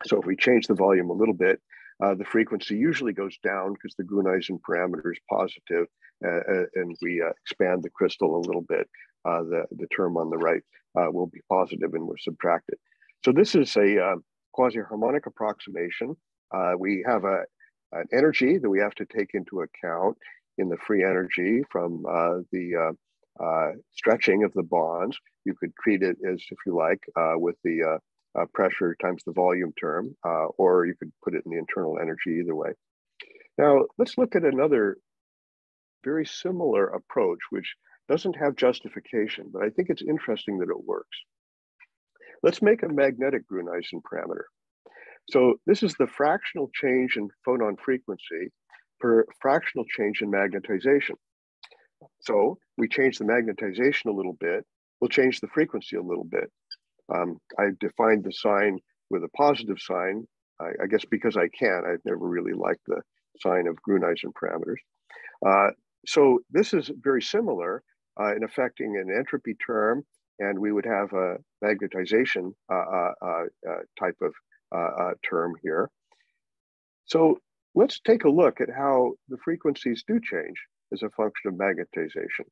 B: So if we change the volume a little bit, uh, the frequency usually goes down because the Gruneisen parameter is positive, uh, uh, and we uh, expand the crystal a little bit. Uh, the, the term on the right uh, will be positive and we're subtracted. So this is a um, quasi-harmonic approximation. Uh, we have a, an energy that we have to take into account in the free energy from uh, the uh, stretching of the bonds. You could treat it as, if you like, with the uh, pressure times the volume term, uh, or you could put it in the internal energy either way. Now, let's look at another very similar approach, which doesn't have justification, but I think it's interesting that it works. Let's make a magnetic Gruneisen parameter. So this is the fractional change in phonon frequency per fractional change in magnetization. So we change the magnetization a little bit, we'll change the frequency a little bit. Um, I defined the sign with a positive sign, I, I, guess because I can. I've never really liked the sign of Gruneisen parameters. Uh, so this is very similar uh, in affecting an entropy term, and we would have a magnetization uh, uh, uh, uh type of term here. So let's take a look at how the frequencies do change as a function of magnetization.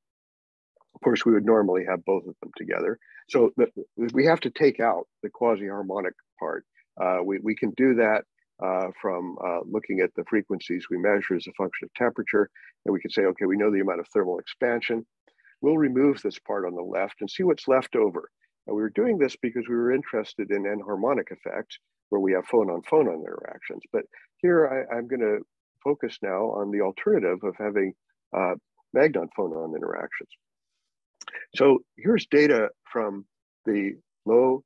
B: Of course, we would normally have both of them together. So the, we have to take out the quasi-harmonic part. Uh, we, we can do that uh, from uh, looking at the frequencies we measure as a function of temperature. And we can say, okay, we know the amount of thermal expansion. We'll remove this part on the left and see what's left over. And we were doing this because we were interested in anharmonic effects where we have phonon-phonon interactions. But here I, am going to focus now on the alternative of having uh, magnon-phonon interactions. So here's data from the low,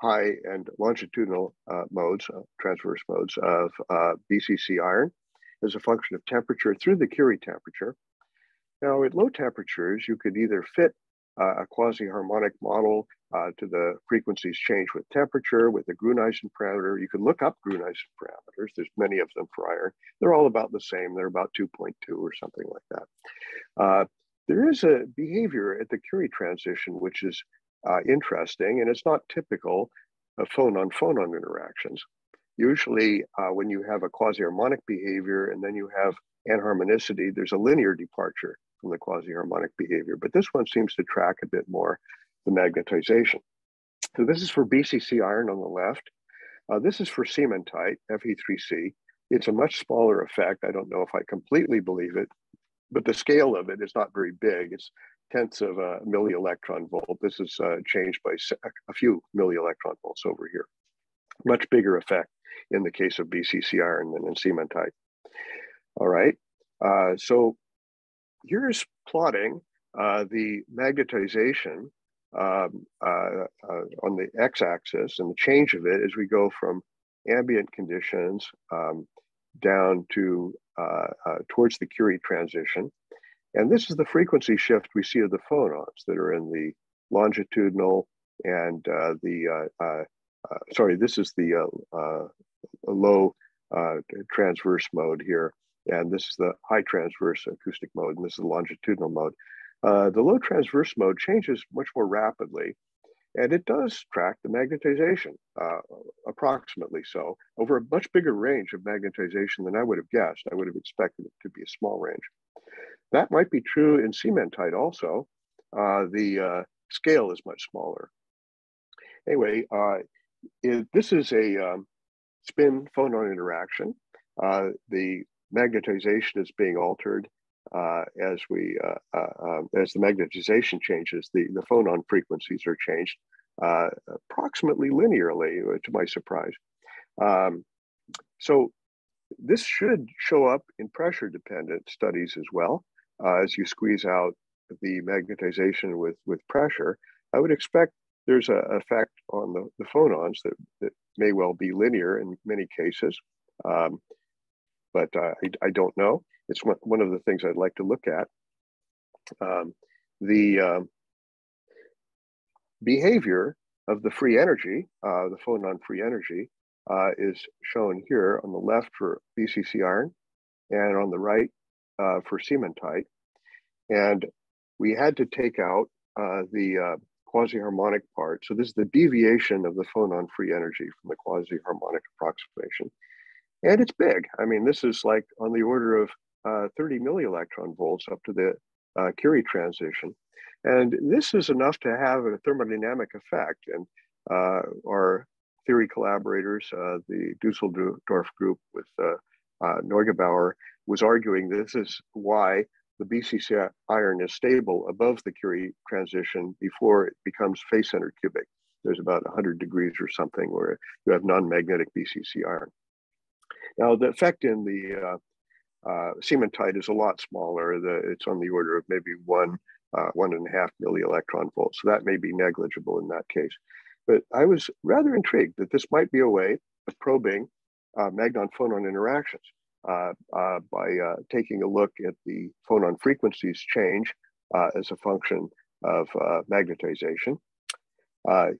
B: high, and longitudinal uh, modes, uh, transverse modes of uh, BCC iron as a function of temperature through the Curie temperature. Now, at low temperatures, you could either fit uh, a quasi-harmonic model uh, to the frequencies change with temperature, with the Gruneisen parameter. You can look up Gruneisen parameters. There's many of them for iron. They're all about the same. They're about 2.2 or something like that. Uh, there is a behavior at the Curie transition which is uh, interesting, and it's not typical of phonon-phonon interactions. Usually, uh, when you have a quasi-harmonic behavior and then you have anharmonicity, there's a linear departure from the quasi-harmonic behavior. But this one seems to track a bit more the magnetization. So this is for BCC iron on the left. Uh, this is for cementite, Fe3C. It's a much smaller effect. I don't know if I completely believe it, but the scale of it is not very big. It's tenths of a milli electron volt. This is uh, changed by a few milli electron volts over here. Much bigger effect in the case of BCC iron than in cementite. All right, uh, so here's plotting uh, the magnetization um, uh, uh, on the x-axis and the change of it as we go from ambient conditions um, down to uh, uh, towards the Curie transition. And this is the frequency shift we see of the phonons that are in the longitudinal and uh, the, sorry, this is the low transverse mode here. And this is the high transverse acoustic mode, and this is the longitudinal mode. Uh, the low transverse mode changes much more rapidly and it does track the magnetization, uh, approximately so, over a much bigger range of magnetization than I would have guessed. I would have expected it to be a small range. That might be true in cementite also. Uh, the uh, scale is much smaller. Anyway, uh, it, this is a um, spin phonon interaction. Uh, the magnetization is being altered uh, as we uh, uh, um, as the magnetization changes, the, the phonon frequencies are changed uh, approximately linearly, uh, to my surprise. Um, so this should show up in pressure dependent studies as well. as you squeeze out the magnetization with, with pressure, I would expect there's an effect on the, the phonons that, that may well be linear in many cases. Um, but uh, I, I, don't know it's one, one of the things I'd like to look at. Um, the um, behavior of the free energy, uh, the phonon free energy, uh, is shown here on the left for BCC iron and on the right uh, for cementite. And we had to take out uh, the uh, quasi-harmonic part. So this is the deviation of the phonon free energy from the quasi-harmonic approximation. And it's big. I mean, this is like on the order of uh, 30 millielectron volts up to the uh, Curie transition. And this is enough to have a thermodynamic effect. And uh, our theory collaborators, uh, the Dusseldorf group with uh, uh, Neugebauer, was arguing this is why the BCC iron is stable above the Curie transition before it becomes face-centered cubic. There's about 100 degrees or something where you have non-magnetic BCC iron. Now, the effect in the uh, uh, cementite is a lot smaller. The, it's on the order of maybe one, uh, one and a half millielectron volts. So that may be negligible in that case. But I was rather intrigued that this might be a way of probing uh, magnon-phonon interactions uh, uh, by uh, taking a look at the phonon frequencies change uh, as a function of uh, magnetization.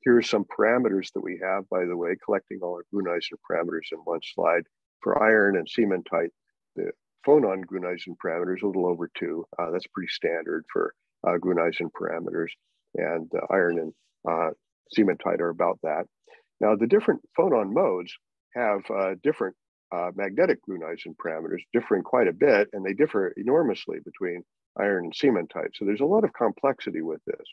B: here are some parameters that we have, by the way, collecting all our Grüneisen parameters in one slide. For iron and cementite, the phonon Grüneisen parameters a little over two. that's pretty standard for uh, Grüneisen parameters. And iron and cementite are about that. Now, the different phonon modes have uh, different uh, magnetic Grüneisen parameters, differing quite a bit, and they differ enormously between iron and cementite. So there's a lot of complexity with this.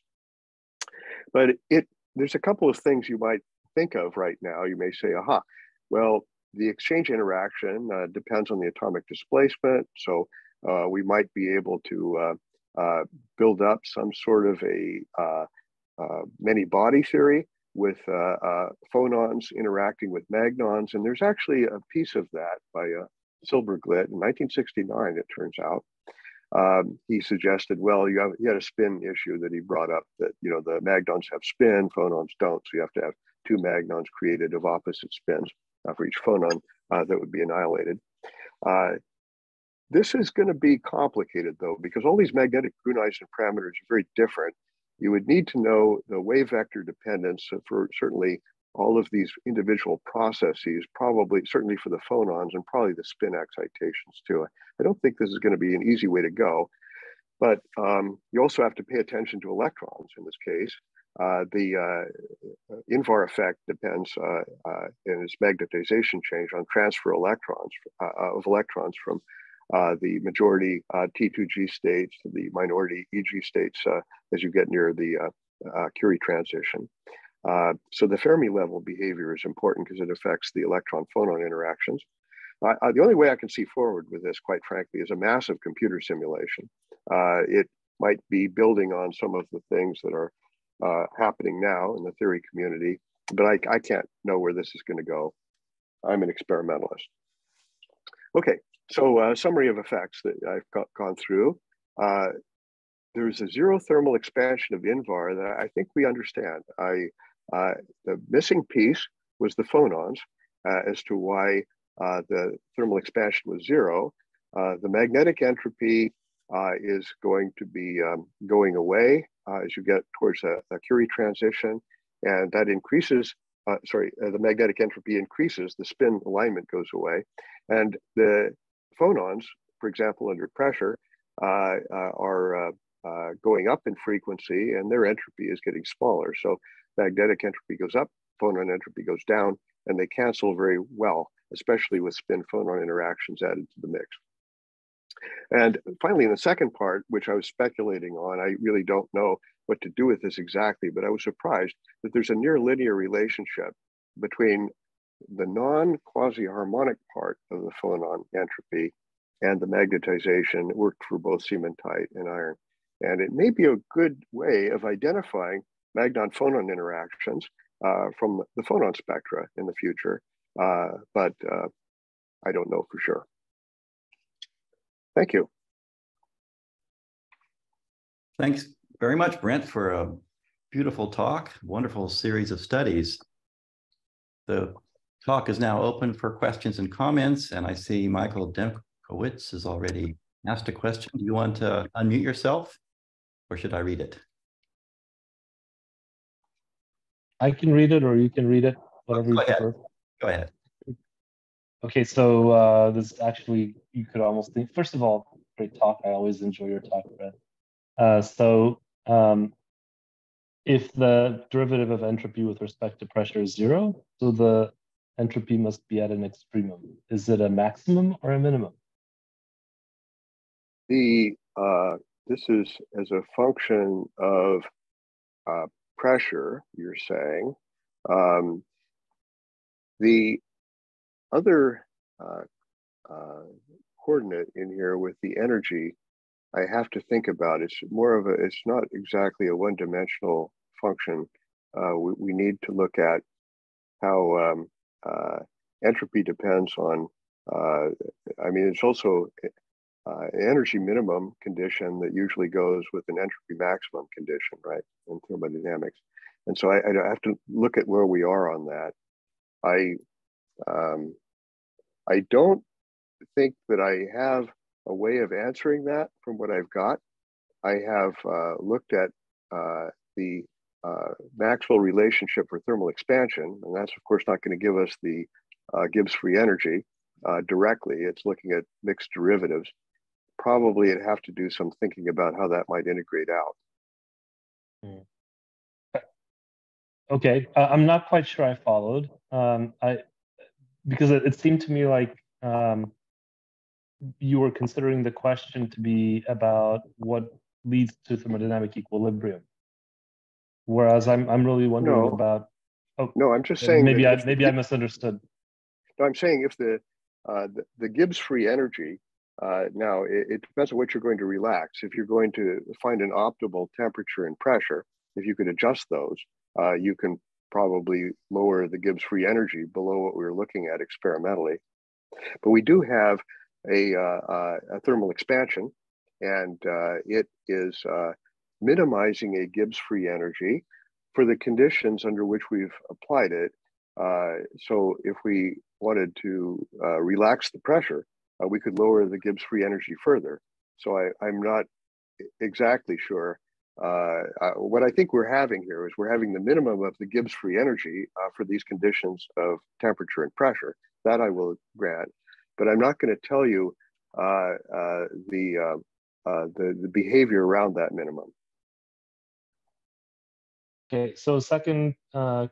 B: But it there's a couple of things you might think of right now. You may say, aha, well, the exchange interaction uh, depends on the atomic displacement. So uh, we might be able to uh, uh build up some sort of a uh, uh, many body theory with phonons interacting with magnons. And there's actually a piece of that by Silberglitt in 1969, it turns out. Um, he suggested, well, you have, he had a spin issue that he brought up that, you know, the magnons have spin, phonons don't. So you have to have two magnons created of opposite spins for each phonon uh, that would be annihilated. Uh, this is going to be complicated though, because all these magnetic Grüneisen parameters are very different you would need to know the wave vector dependence for certainly all of these individual processes, probably certainly for the phonons and probably the spin excitations too. I don't think this is going to be an easy way to go, but um, you also have to pay attention to electrons in this case. Uh, the uh, INVAR effect depends uh, uh in its magnetization change on transfer electrons uh, of electrons from uh, the majority uh, T2G states to the minority EG states uh, as you get near the uh, uh, Curie transition. Uh, so the Fermi level behavior is important because it affects the electron phonon interactions. the only way I can see forward with this, quite frankly, is a massive computer simulation. it might be building on some of the things that are happening now in the theory community, but I, I can't know where this is going to go. I'm an experimentalist. Okay, so uh, summary of effects that I've got, gone through. Uh, there's a zero thermal expansion of INVAR that I think we understand. I, uh, the missing piece was the phonons uh, as to why uh, the thermal expansion was zero. Uh, the magnetic entropy is going to be um, going away as you get towards a, a Curie transition, and that increases uh, sorry, uh, the magnetic entropy increases, the spin alignment goes away. And the phonons, for example, under pressure, uh, uh, are uh, uh, going up in frequency and their entropy is getting smaller. So magnetic entropy goes up, phonon entropy goes down, and they cancel very well, especially with spin phonon interactions added to the mix. And finally, in the second part, which I was speculating on, I really don't know what to do with this exactly, but I was surprised that there's a near linear relationship between the non-quasi-harmonic part of the phonon entropy and the magnetization worked for both cementite and iron. And it may be a good way of identifying magnon-phonon interactions uh, from the phonon spectra in the future, uh, but uh, I don't know for sure. Thank you.
A: Thanks very much, Brent, for a beautiful talk, wonderful series of studies. The talk is now open for questions and comments, and I see Michael Demkowicz has already asked a question. Do you want to unmute yourself, or should I read it?
C: I can read it or you can read it, whatever
A: Go
C: you
A: ahead.
C: prefer.
A: Go ahead.
C: Okay, so uh, this actually, you could almost think, first of all, great talk. I always enjoy your talk, Brett. Uh, so um, if the derivative of entropy with respect to pressure is zero, so the entropy must be at an extremum. Is it a maximum or a minimum?
B: The uh, this is as a function of uh, pressure. You're saying um, the other uh, uh, coordinate in here with the energy. I have to think about it's more of a. It's not exactly a one-dimensional function. Uh, we, we need to look at how um, uh, entropy depends on. Uh, I mean, it's also uh, energy minimum condition that usually goes with an entropy maximum condition, right, in thermodynamics. And so I, I have to look at where we are on that. I um, I don't think that I have a way of answering that from what I've got. I have uh, looked at uh, the uh, Maxwell relationship for thermal expansion, and that's of course not going to give us the uh, Gibbs free energy uh, directly. It's looking at mixed derivatives probably I'd have to do some thinking about how that might integrate out.
C: Hmm. Okay, I'm not quite sure I followed. Um, I because it, it, seemed to me like um, you were considering the question to be about what leads to thermodynamic equilibrium, whereas I'm I'm really wondering
B: no.
C: about.
B: Oh, no, I'm just saying.
C: Maybe I maybe I misunderstood.
B: No, I'm saying if the uh, the, the Gibbs free energy uh, now, it, it, depends on what you're going to relax. If you're going to find an optimal temperature and pressure, if you could adjust those, uh, you can probably lower the Gibbs free energy below what we were looking at experimentally. But we do have a, uh, uh a thermal expansion, and uh, it is uh, minimizing a Gibbs free energy for the conditions under which we've applied it. so if we wanted to relax the pressure, uh, we could lower the Gibbs free energy further. So I, I'm not exactly sure. Uh, uh, what I think we're having here is we're having the minimum of the Gibbs free energy uh, for these conditions of temperature and pressure. That I will grant, but I'm not going to tell you uh, uh, the, the the behavior around that minimum.
C: Okay, so second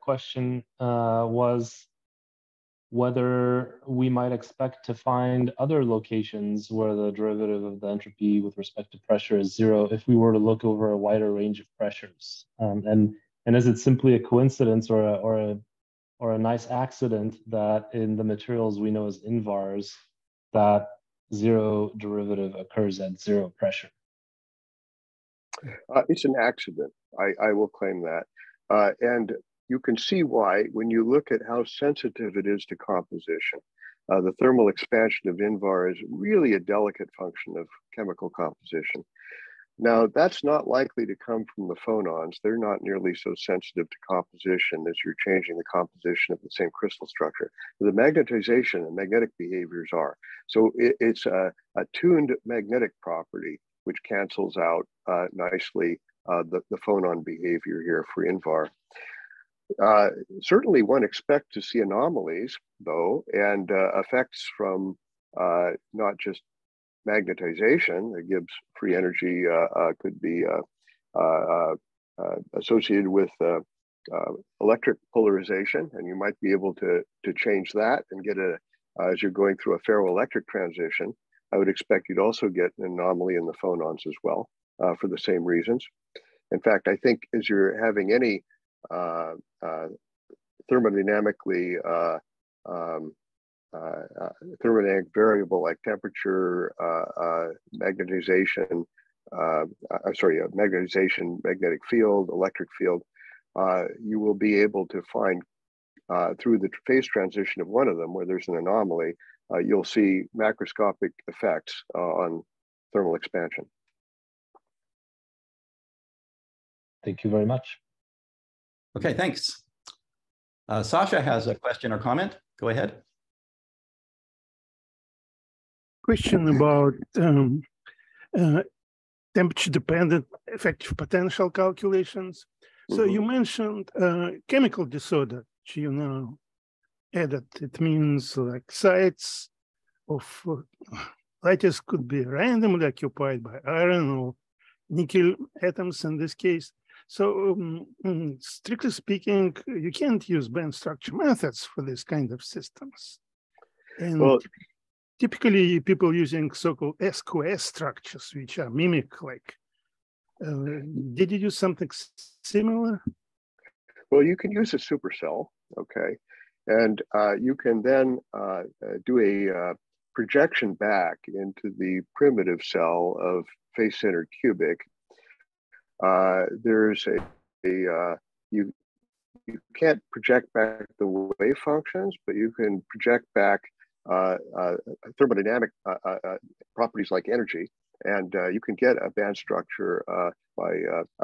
C: question was whether we might expect to find other locations where the derivative of the entropy with respect to pressure is zero if we were to look over a wider range of pressures. Um, and, and is it simply a coincidence or a, or, a, or a nice accident that in the materials we know as invars, that zero derivative occurs at zero pressure?
B: Uh, it's an accident. I, I will claim that. Uh, and you can see why when you look at how sensitive it is to composition. Uh, the thermal expansion of INVAR is really a delicate function of chemical composition. Now, that's not likely to come from the phonons. They're not nearly so sensitive to composition as you're changing the composition of the same crystal structure. The magnetization and magnetic behaviors are. So it, it's a, a, tuned magnetic property which cancels out uh, nicely uh, the, the phonon behavior here for INVAR. Uh, certainly, one expects to see anomalies, though, and uh, effects from uh, not just magnetization. The Gibbs free energy uh, uh, could be associated with electric polarization, and you might be able to to change that and get a as you're going through a ferroelectric transition. I would expect you'd also get an anomaly in the phonons as well for the same reasons. In fact, I think as you're having any thermodynamically uh, um, thermodynamic variable like temperature, magnetization, I'm sorry, magnetization, magnetic field, electric field, you will be able to find uh, through the phase transition of one of them, where there's an anomaly, uh, you'll see macroscopic effects uh, on thermal expansion.
C: Thank you very much.
A: Okay, thanks. Uh, Sasha has a question or comment. Go ahead.
D: Question about um, uh, temperature dependent effective potential calculations. So you
B: Mhm.
D: mentioned uh, chemical disorder, which you know added. It means like sites of uh, lattice could be randomly occupied by iron or nickel atoms in this case. So um, mm, strictly speaking, you can't use band structure methods for this kind of systems. And
B: Well-
D: typically people using so-called SQS structures, which are mimic like. Uh, did you do something similar?
B: Well, you can use a supercell, okay, and uh, you can then uh, uh, do a uh, projection back into the primitive cell of face-centered cubic. Uh, there's a, a uh, you you can't project back the wave functions, but you can project back uh, uh, thermodynamic uh, uh, properties like energy, and you can get a band structure by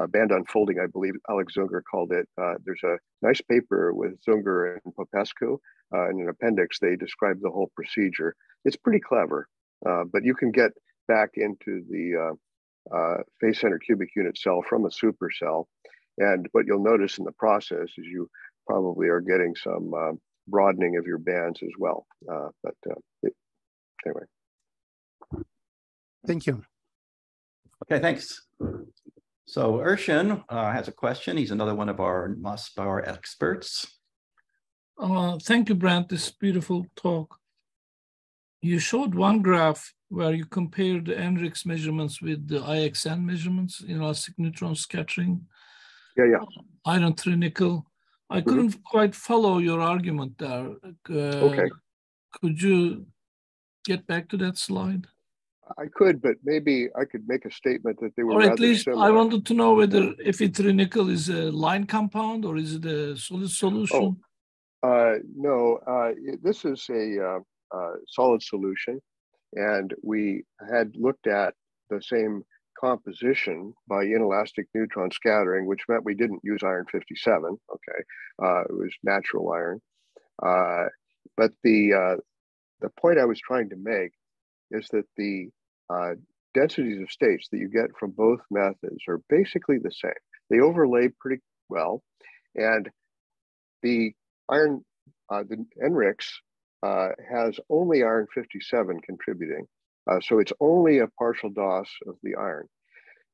B: band unfolding, I believe Alex Zunger called it. There's a nice paper with Zunger and Popescu. In an appendix, they describe the whole procedure. It's pretty clever, but you can get back into the uh, uh, face center cubic unit cell from a supercell. And what you'll notice in the process is you probably are getting some um, broadening of your bands as well. Uh, but uh, it, anyway.
D: Thank you.
A: Okay, thanks. So Urshan uh, has a question. He's another one of our Mössbauer experts.
E: Uh, thank you, Brent. This beautiful talk. You showed one graph where you compared the NRIX measurements with the IXN measurements, in elastic neutron scattering,
B: Yeah, yeah.
E: iron three nickel. I couldn't quite follow your argument there. Uh,
B: Okay.
E: Could you get back to that slide?
B: I could, but maybe I could make a statement that they were
E: Or at least I wanted to know whether if it's nickel is a line compound or is it a solid solution?
B: Uh, no, uh, this is a uh, uh, solid solution, and we had looked at the same composition by inelastic neutron scattering, which meant we didn't use iron 57. Okay, uh, it was natural iron. Uh, but the uh, the point I was trying to make is that the uh, densities of states that you get from both methods are basically the same. They overlay pretty well, and the iron, uh, the NRIX uh, has only iron 57 contributing. Uh, so it's only a partial DOS of the iron.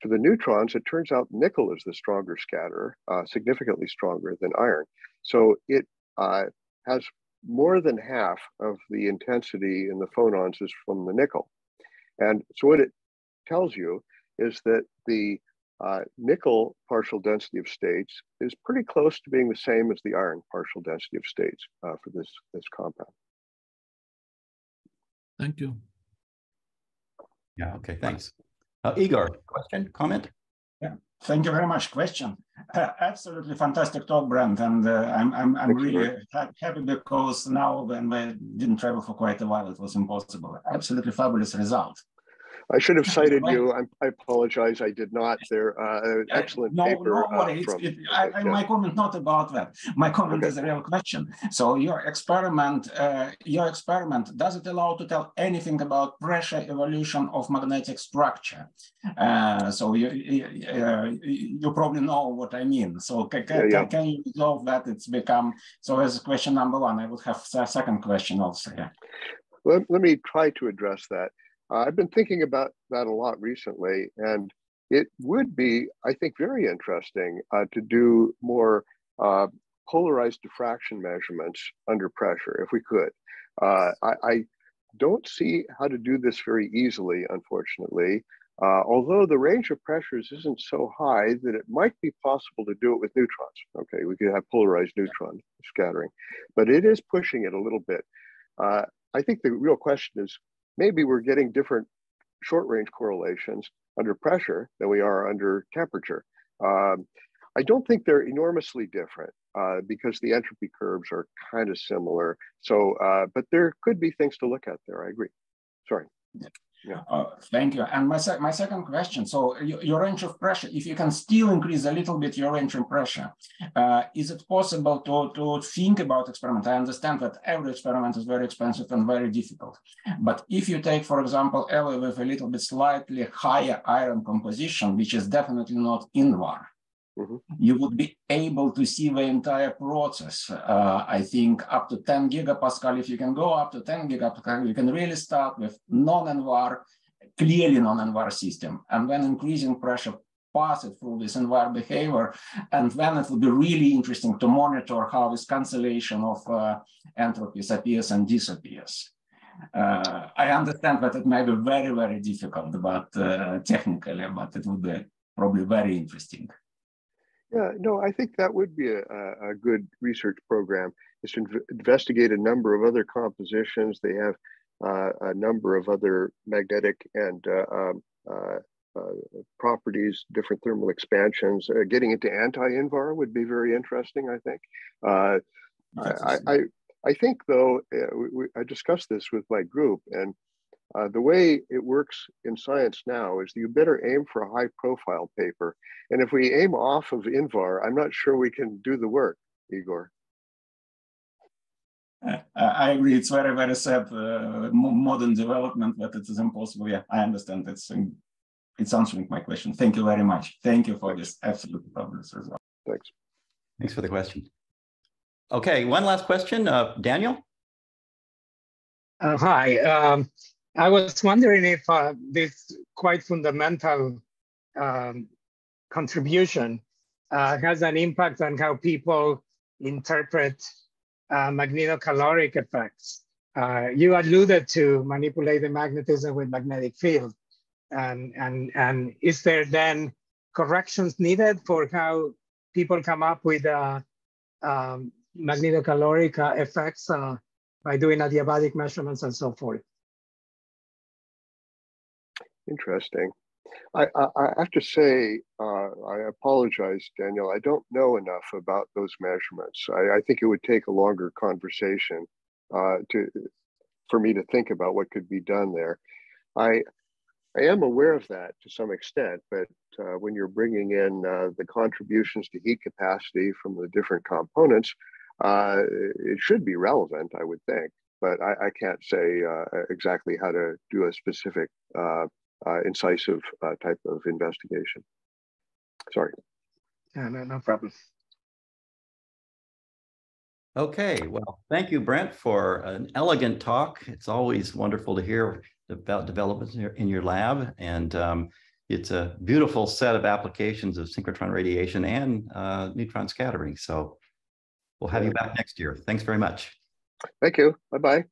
B: For the neutrons, it turns out nickel is the stronger scatterer, uh, significantly stronger than iron. So it uh, has more than half of the intensity in the phonons is from the nickel. And so what it tells you is that the uh, nickel partial density of states is pretty close to being the same as the iron partial density of states uh, for this, this compound.
E: Thank you.
A: Yeah, okay, thanks. Uh, Igor, question, comment?
F: Yeah, thank you very much. Question. Uh, absolutely fantastic talk, Brent, and uh, I'm I'm I'm really ha- happy because now when we didn't travel for quite a while, it was impossible. Absolutely fabulous result.
B: I should have cited
F: Right.
B: you. I'm, I apologize. I did not. There, uh, an
F: Uh,
B: excellent
F: no,
B: paper.
F: no
B: uh,
F: worries.
B: from-
F: It- I,
B: yeah.
F: my comment not about that. My comment
B: Okay.
F: is a real question. So your experiment, uh, your experiment, does it allow to tell anything about pressure evolution of magnetic structure? Uh, so you, you, uh, you probably know what I mean. So ca- ca-
B: Yeah, yeah.
F: can you resolve that? It's become, so as question number one, I would have a second question also. Yeah.
B: Let, let me try to address that. Uh, I've been thinking about that a lot recently, and it would be, I think, very interesting uh, to do more uh, polarized diffraction measurements under pressure if we could. Uh, I, I don't see how to do this very easily, unfortunately. Uh, although the range of pressures isn't so high that it might be possible to do it with neutrons. Okay, we could have polarized neutron scattering, but it is pushing it a little bit. Uh, I think the real question is maybe we're getting different short range correlations under pressure than we are under temperature. Um, I don't think they're enormously different uh, because the entropy curves are kind of similar. So, uh, but there could be things to look at there. I agree. Sorry.
F: Uh, thank you. And my, my second question, so your, your range of pressure, if you can still increase a little bit your range of pressure, uh, is it possible to, to think about experiment? I understand that every experiment is very expensive and very difficult. But if you take, for example, alloy with a little bit slightly higher iron composition, which is definitely not INVAR, mm-hmm. you would be able to see the entire process. Uh, I think up to 10 gigapascal, if you can go up to 10 gigapascal, you can really start with non-INVAR, clearly non-INVAR system. And then increasing pressure pass it through this INVAR behavior. And then it would be really interesting to monitor how this cancellation of uh, entropies appears and disappears. Uh, I understand that it may be very, very difficult, but uh, technically, but it would be probably very interesting.
B: Yeah, no, I think that would be a, a good research program is to investigate a number of other compositions. They have uh, a number of other magnetic and uh, um, uh, uh properties, different thermal expansions. Uh, getting into anti-INVAR would be very interesting, I think. Uh, I, I, I, think, though, we, I discussed this with my group, and uh, the way it works in science now is you better aim for a high profile paper. And if we aim off of INVAR, I'm not sure we can do the work, Igor.
F: Uh, I agree. It's very, very sad uh, modern development that it is impossible. Yeah, I understand. It's it's answering my question. Thank you very much. Thank you for this absolutely fabulous result.
B: Thanks.
A: Thanks for the question. Okay, one last question, uh, Daniel.
G: Uh, hi. Um, I was wondering if uh, this quite fundamental um, contribution uh, has an impact on how people interpret uh, magnetocaloric effects. Uh, you alluded to manipulating magnetism with magnetic field. And, and, and is there then corrections needed for how people come up with uh, um, magnetocaloric uh, effects by doing adiabatic measurements and so forth?
B: Interesting. I, I, I have to say, uh, I apologize, Daniel. I don't know enough about those measurements. I, I think it would take a longer conversation uh, to for me to think about what could be done there. I I am aware of that to some extent, but uh, when you're bringing in uh, the contributions to heat capacity from the different components, uh, it should be relevant, I would think. But I, I can't say uh, exactly how to do a specific uh, incisive uh, type of investigation. Sorry.
G: Yeah, no, no problem.
A: Okay, well, thank you, Brent, for an elegant talk. It's always wonderful to hear about developments in your, in your lab, and um, it's a beautiful set of applications of synchrotron radiation and uh, neutron scattering. So we'll have you back next year. Thanks very much.
B: Thank you. Bye-bye.